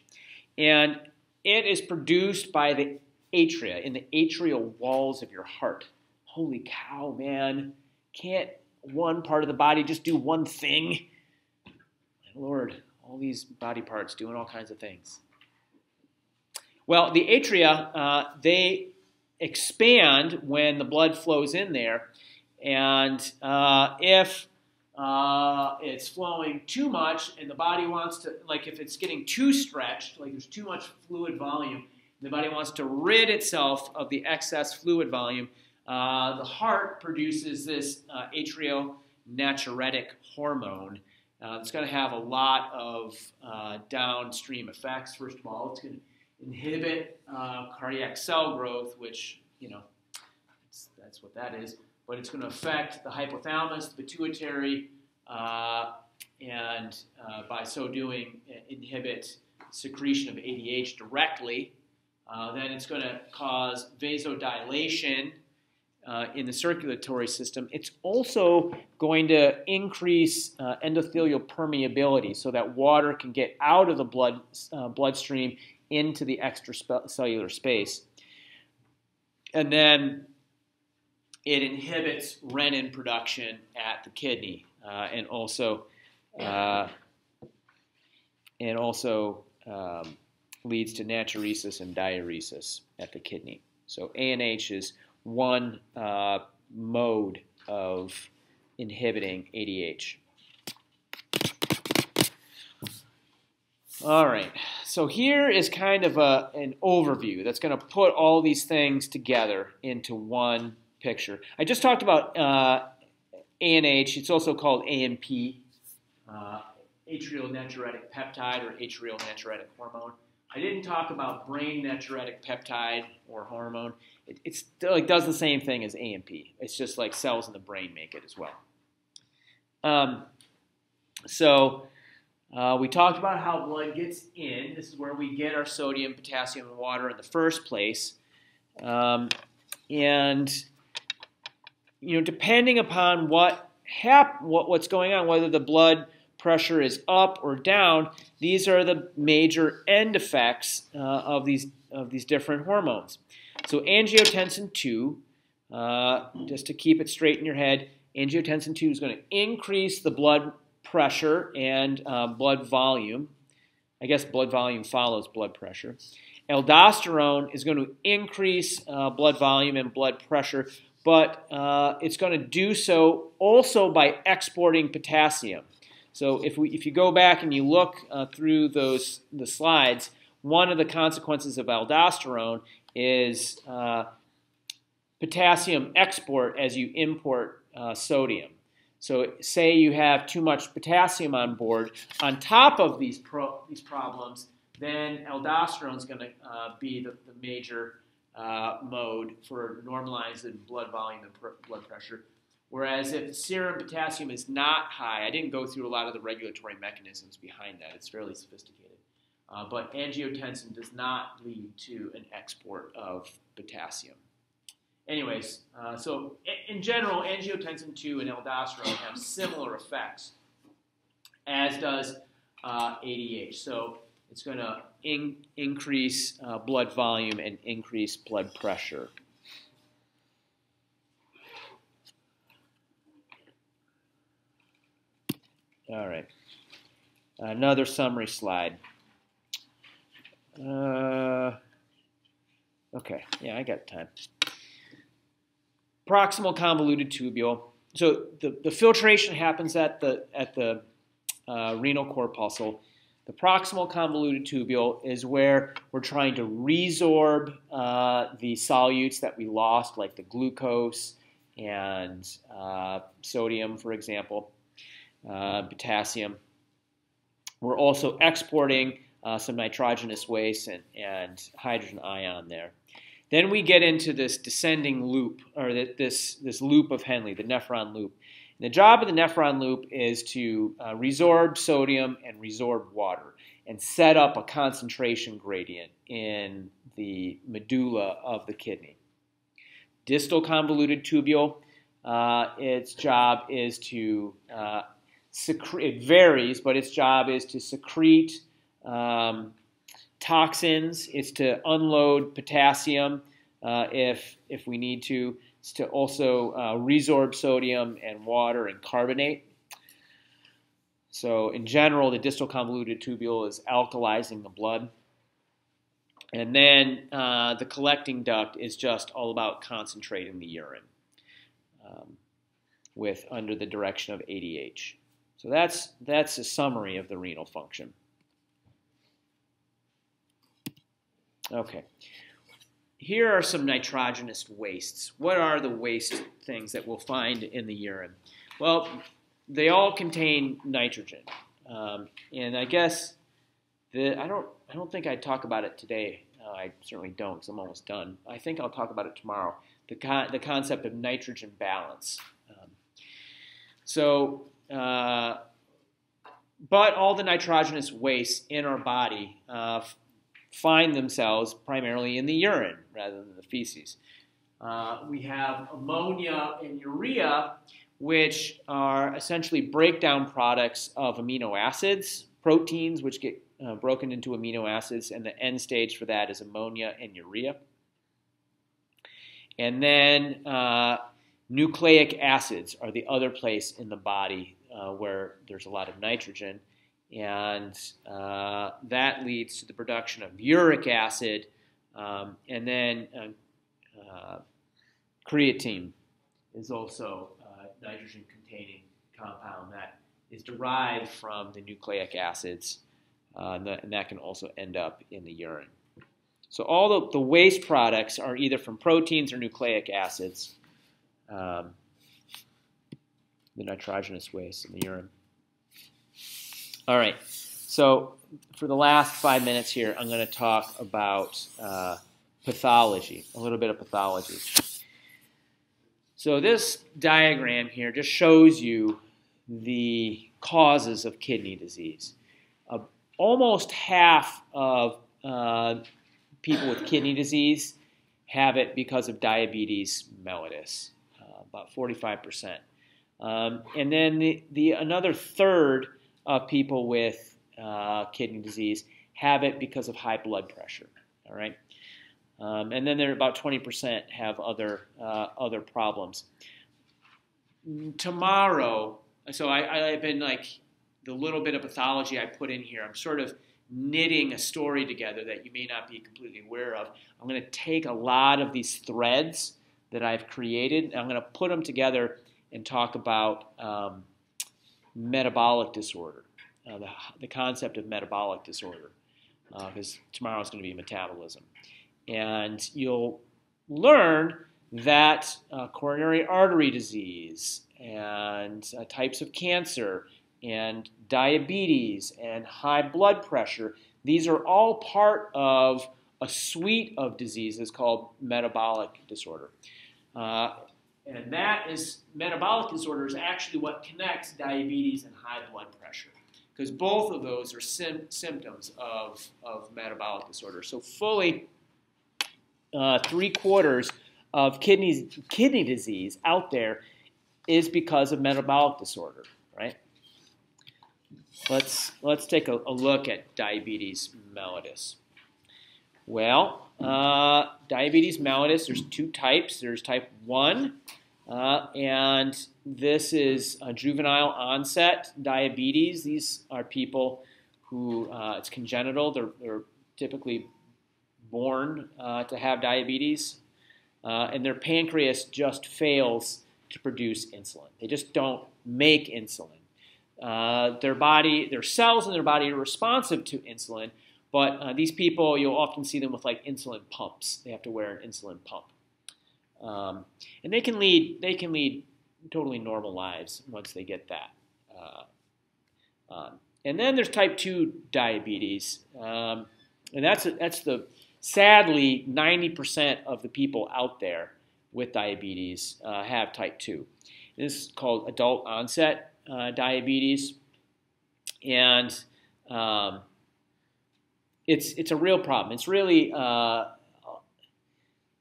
And it is produced by the atria, in the atrial walls of your heart. Holy cow, man. Can't one part of the body just do one thing? My Lord, all these body parts doing all kinds of things. Well, the atria, uh, they expand when the blood flows in there. And uh, if uh, it's flowing too much and the body wants to, like if it's getting too stretched, like there's too much fluid volume, the body wants to rid itself of the excess fluid volume, uh, the heart produces this uh, natriuretic hormone. Uh, it's going to have a lot of uh, downstream effects. First of all, it's going to inhibit uh, cardiac cell growth, which, you know, that's what that is. But it's going to affect the hypothalamus, the pituitary, uh, and by so doing, inhibit secretion of ADH directly. Uh, then it's going to cause vasodilation uh, in the circulatory system. It's also going to increase uh, endothelial permeability so that water can get out of the blood uh, bloodstream into the extracellular space. And then it inhibits renin production at the kidney uh, and also and also um, leads to natriuresis and diuresis at the kidney. So ANH is one uh, mode of inhibiting ADH. All right, so here is kind of a, an overview that's going to put all these things together into one picture. I just talked about uh, ANH. It's also called ANP, uh, atrial natriuretic peptide or atrial natriuretic hormone. I didn't talk about brain natriuretic peptide or hormone. It it's, like does the same thing as ANP. It's just like cells in the brain make it as well. Um, so uh, we talked about how blood gets in. This is where we get our sodium, potassium, and water in the first place. Um, and you know, depending upon what hap- what, what's going on, whether the blood pressure is up or down, these are the major end effects uh, of these of these different hormones. So angiotensin 2, uh, just to keep it straight in your head, angiotensin 2 is going to increase the blood pressure and uh, blood volume. I guess blood volume follows blood pressure. Aldosterone is going to increase uh, blood volume and blood pressure, but uh, it's going to do so also by exporting potassium. So if, we, if you go back and you look uh, through those the slides, one of the consequences of aldosterone is uh, potassium export as you import uh, sodium. So say you have too much potassium on board. On top of these, pro these problems, then aldosterone is going to uh, be the, the major uh, mode for normalizing blood volume and blood pressure. Whereas if serum potassium is not high, I didn't go through a lot of the regulatory mechanisms behind that. It's fairly sophisticated. Uh, but angiotensin does not lead to an export of potassium. Anyways, uh, so in general, angiotensin 2 and aldosterone have similar effects, as does uh, ADH. So it's going to in, increase uh, blood volume and increase blood pressure. All right. Another summary slide. Uh, okay, yeah, I got time. Proximal convoluted tubule. So the, the filtration happens at the at the uh, renal corpuscle. The proximal convoluted tubule is where we're trying to resorb uh, the solutes that we lost, like the glucose and uh, sodium, for example, uh, potassium. We're also exporting uh, some nitrogenous waste and, and hydrogen ion there. Then we get into this descending loop, or this, this loop of Henle, the nephron loop. And the job of the nephron loop is to uh, resorb sodium and resorb water and set up a concentration gradient in the medulla of the kidney. Distal convoluted tubule, uh, its job is to it varies, but its job is to secrete um, toxins. It's to unload potassium uh, if if we need to. It's to also uh, resorb sodium and water and carbonate. So in general, the distal convoluted tubule is alkalizing the blood. And then uh, the collecting duct is just all about concentrating the urine um, with under the direction of ADH. So that's, that's a summary of the renal function. Okay. Here are some nitrogenous wastes. What are the waste things that we'll find in the urine? Well, they all contain nitrogen. Um, and I guess the, I don't I don't think I talk about it today. Uh, I certainly don't because I'm almost done. I think I'll talk about it tomorrow. The con- the concept of nitrogen balance. Um, so, uh, but all the nitrogenous wastes in our body uh, find themselves primarily in the urine rather than the feces. Uh, we have ammonia and urea, which are essentially breakdown products of amino acids, proteins, which get uh, broken into amino acids, and the end stage for that is ammonia and urea. And then uh, nucleic acids are the other place in the body uh, where there's a lot of nitrogen and uh, that leads to the production of uric acid, um, and then uh, uh, creatine is also a nitrogen-containing compound that is derived from the nucleic acids, uh, and, and, that can also end up in the urine. So all the, the waste products are either from proteins or nucleic acids, um, the nitrogenous waste in the urine. All right. So for the last five minutes here, I'm going to talk about uh, pathology, a little bit of pathology. So this diagram here just shows you the causes of kidney disease. Uh, almost half of uh, people with kidney disease have it because of diabetes mellitus, about 45%. Um, and then the, the another third of people with uh, kidney disease have it because of high blood pressure. All right, um, and then there are about 20% have other uh, other problems. Tomorrow, so I, I've been like the little bit of pathology I put in here. I'm sort of knitting a story together that you may not be completely aware of. I'm going to take a lot of these threads that I've created, I'm going to put them together and talk about um, metabolic disorder, uh, the, the concept of metabolic disorder, because uh, tomorrow is going to be metabolism. And you'll learn that uh, coronary artery disease and uh, types of cancer and diabetes and high blood pressure. These are all part of a suite of diseases called metabolic disorder. Uh, and that is metabolic disorder is actually what connects diabetes and high blood pressure because both of those are sim- symptoms of, of metabolic disorder. So, fully uh, three quarters of kidney, kidney disease out there is because of metabolic disorder, right? Let's, let's take a, a look at diabetes mellitus. Well, uh, diabetes mellitus, there's two types. There's type 1, uh, and this is a juvenile onset diabetes. These are people who uh, it's congenital. They're, they're typically born uh, to have diabetes, uh, and their pancreas just fails to produce insulin. They just don't make insulin. Uh, their body, their cells in their body are responsive to insulin, but uh, these people, you'll often see them with like insulin pumps. They have to wear an insulin pump, um, and they can lead they can lead totally normal lives once they get that. Uh, um, and then there's type two diabetes, um, and that's that's the sadly 90% of the people out there with diabetes uh, have type two. This is called adult onset uh, diabetes, and um, it's it's a real problem. It's really uh,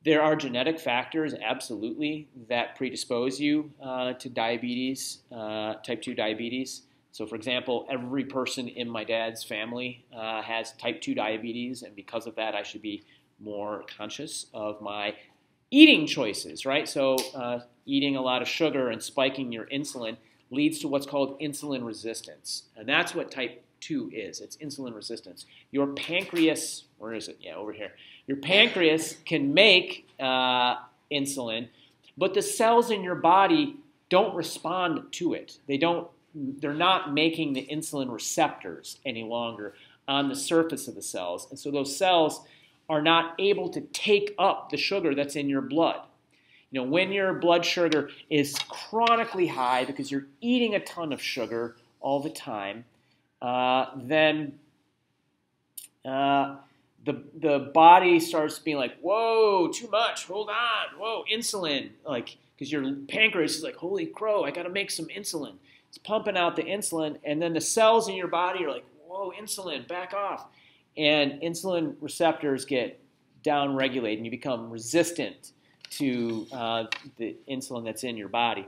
there are genetic factors, absolutely, that predispose you uh, to diabetes, uh, type 2 diabetes. So, for example, every person in my dad's family uh, has type 2 diabetes, and because of that, I should be more conscious of my eating choices, right? So, uh, eating a lot of sugar and spiking your insulin leads to what's called insulin resistance. And that's what type 2 is it's insulin resistance. Your pancreas, where is it? Yeah, over here. Your pancreas can make uh, insulin, but the cells in your body don't respond to it. They don't. They're not making the insulin receptors any longer on the surface of the cells, and so those cells are not able to take up the sugar that's in your blood. You know, when your blood sugar is chronically high because you're eating a ton of sugar all the time, uh, then uh, the the body starts being like, whoa, too much, hold on, whoa, insulin, like because your pancreas is like, holy crow, I got to make some insulin. It's pumping out the insulin, and then the cells in your body are like, whoa, insulin, back off, and insulin receptors get downregulated, and you become resistant to uh, the insulin that's in your body.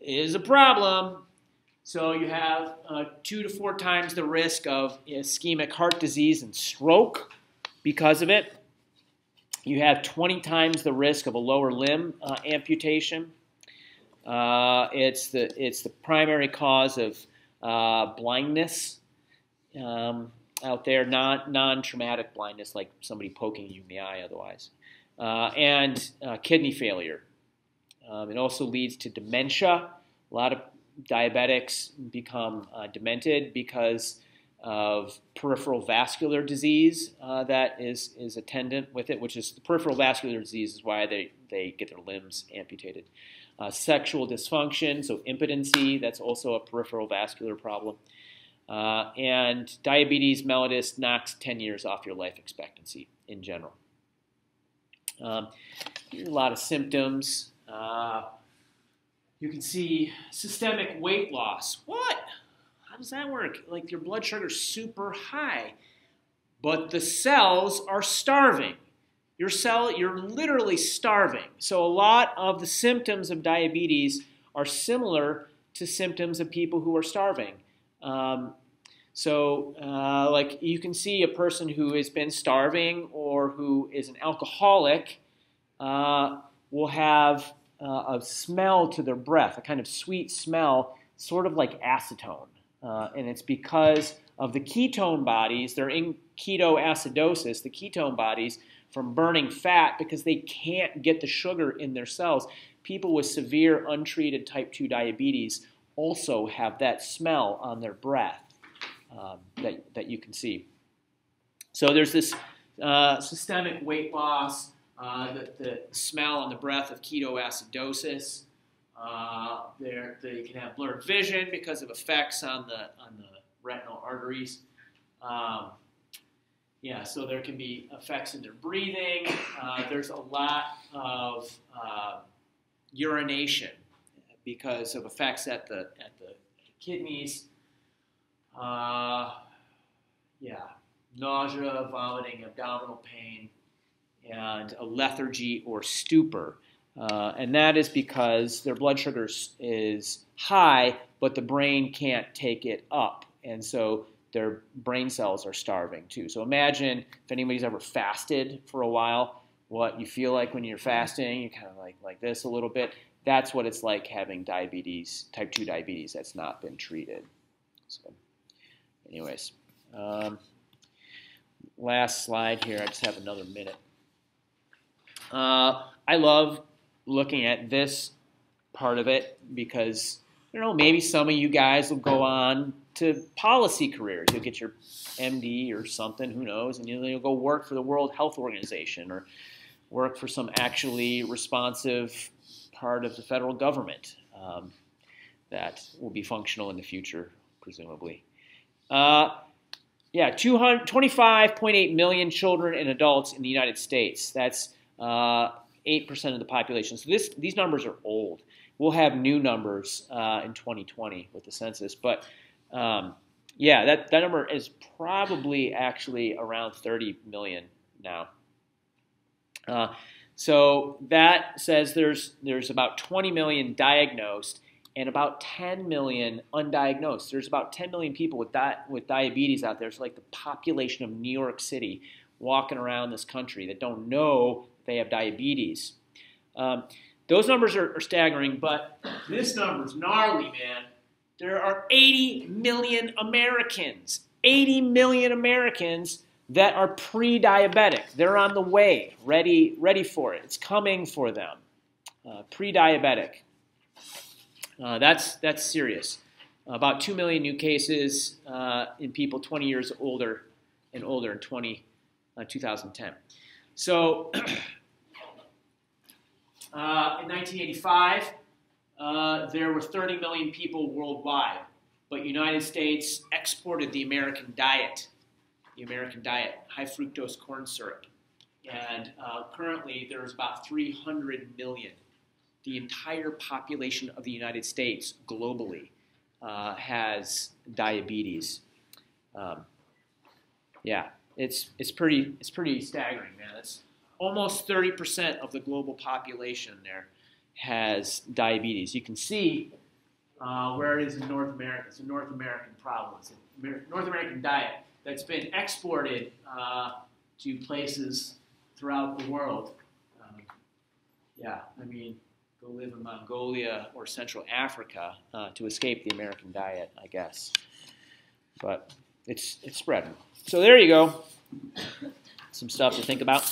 It is a problem so you have uh, two to four times the risk of ischemic heart disease and stroke because of it. You have 20 times the risk of a lower limb uh, amputation. Uh, it's, the, it's the primary cause of uh, blindness um, out there, non, non-traumatic blindness like somebody poking you in the eye otherwise, uh, and uh, kidney failure. Um, it also leads to dementia. A lot of diabetics become uh, demented because of peripheral vascular disease uh, that is, is attendant with it, which is the peripheral vascular disease is why they, they get their limbs amputated. Uh, sexual dysfunction, so impotency, that's also a peripheral vascular problem. Uh, and diabetes mellitus knocks 10 years off your life expectancy in general. Um, a lot of symptoms. You can see systemic weight loss. What? How does that work? Like your blood sugar's super high, but the cells are starving. Your cell, you're literally starving. So a lot of the symptoms of diabetes are similar to symptoms of people who are starving. Um, so, uh, like you can see a person who has been starving or who is an alcoholic uh, will have uh, a smell to their breath, a kind of sweet smell, sort of like acetone. Uh, and it's because of the ketone bodies, they're in ketoacidosis, the ketone bodies from burning fat because they can't get the sugar in their cells. People with severe untreated type 2 diabetes also have that smell on their breath um, that, that you can see. So there's this uh, systemic weight loss, uh, the, the, smell and the breath of ketoacidosis. Uh, they can have blurred vision because of effects on the on the retinal arteries. Um, yeah, so there can be effects in their breathing. Uh, there's a lot of uh, urination because of effects at the at the kidneys. Uh, yeah, nausea, vomiting, abdominal pain, and a lethargy or stupor. Uh, and that is because their blood sugar is high, but the brain can't take it up. And so their brain cells are starving too. So imagine if anybody's ever fasted for a while, what you feel like when you're fasting, you kind of like like this a little bit. That's what it's like having diabetes, type 2 diabetes that's not been treated. So, anyways, um, last slide here. I just have another minute. Uh, I love looking at this part of it because you know maybe some of you guys will go on to policy careers. You'll get your MD or something, who knows, and you'll, go work for the World Health Organization or work for some actually responsive part of the federal government um, that will be functional in the future, presumably. Uh, yeah, 25.8 million children and adults in the United States. That's 8% of the population. So this, these numbers are old. We'll have new numbers uh, in 2020 with the census. But um, yeah, that, that number is probably actually around 30 million now. Uh, so that says there's, there's about 20 million diagnosed and about 10 million undiagnosed. There's about 10 million people with, di- with diabetes out there. It's like the population of New York City walking around this country that don't know they have diabetes. Um, those numbers are, are, staggering, but this number is gnarly, man. There are 80 million Americans, 80 million Americans that are pre-diabetic. They're on the way, ready, ready for it. It's coming for them. Uh, pre-diabetic. Uh, that's that's serious. About two million new cases uh, in people 20 years older and older in 20, uh, 2010. So <clears throat> Uh, in 1985, uh, there were 30 million people worldwide, but United States exported the American diet, the American diet, high fructose corn syrup. And uh, currently, there's about 300 million. The entire population of the United States globally uh, has diabetes. Um, yeah, it's it's pretty it's pretty staggering, man. It's almost 30% of the global population there has diabetes. You can see uh, where it is in North America. It's a North American problem. It's a North American diet that's been exported uh, to places throughout the world. Um, yeah, I mean, go live in Mongolia or Central Africa uh, to escape the American diet, I guess. But it's it's spreading. So there you go. Some stuff to think about.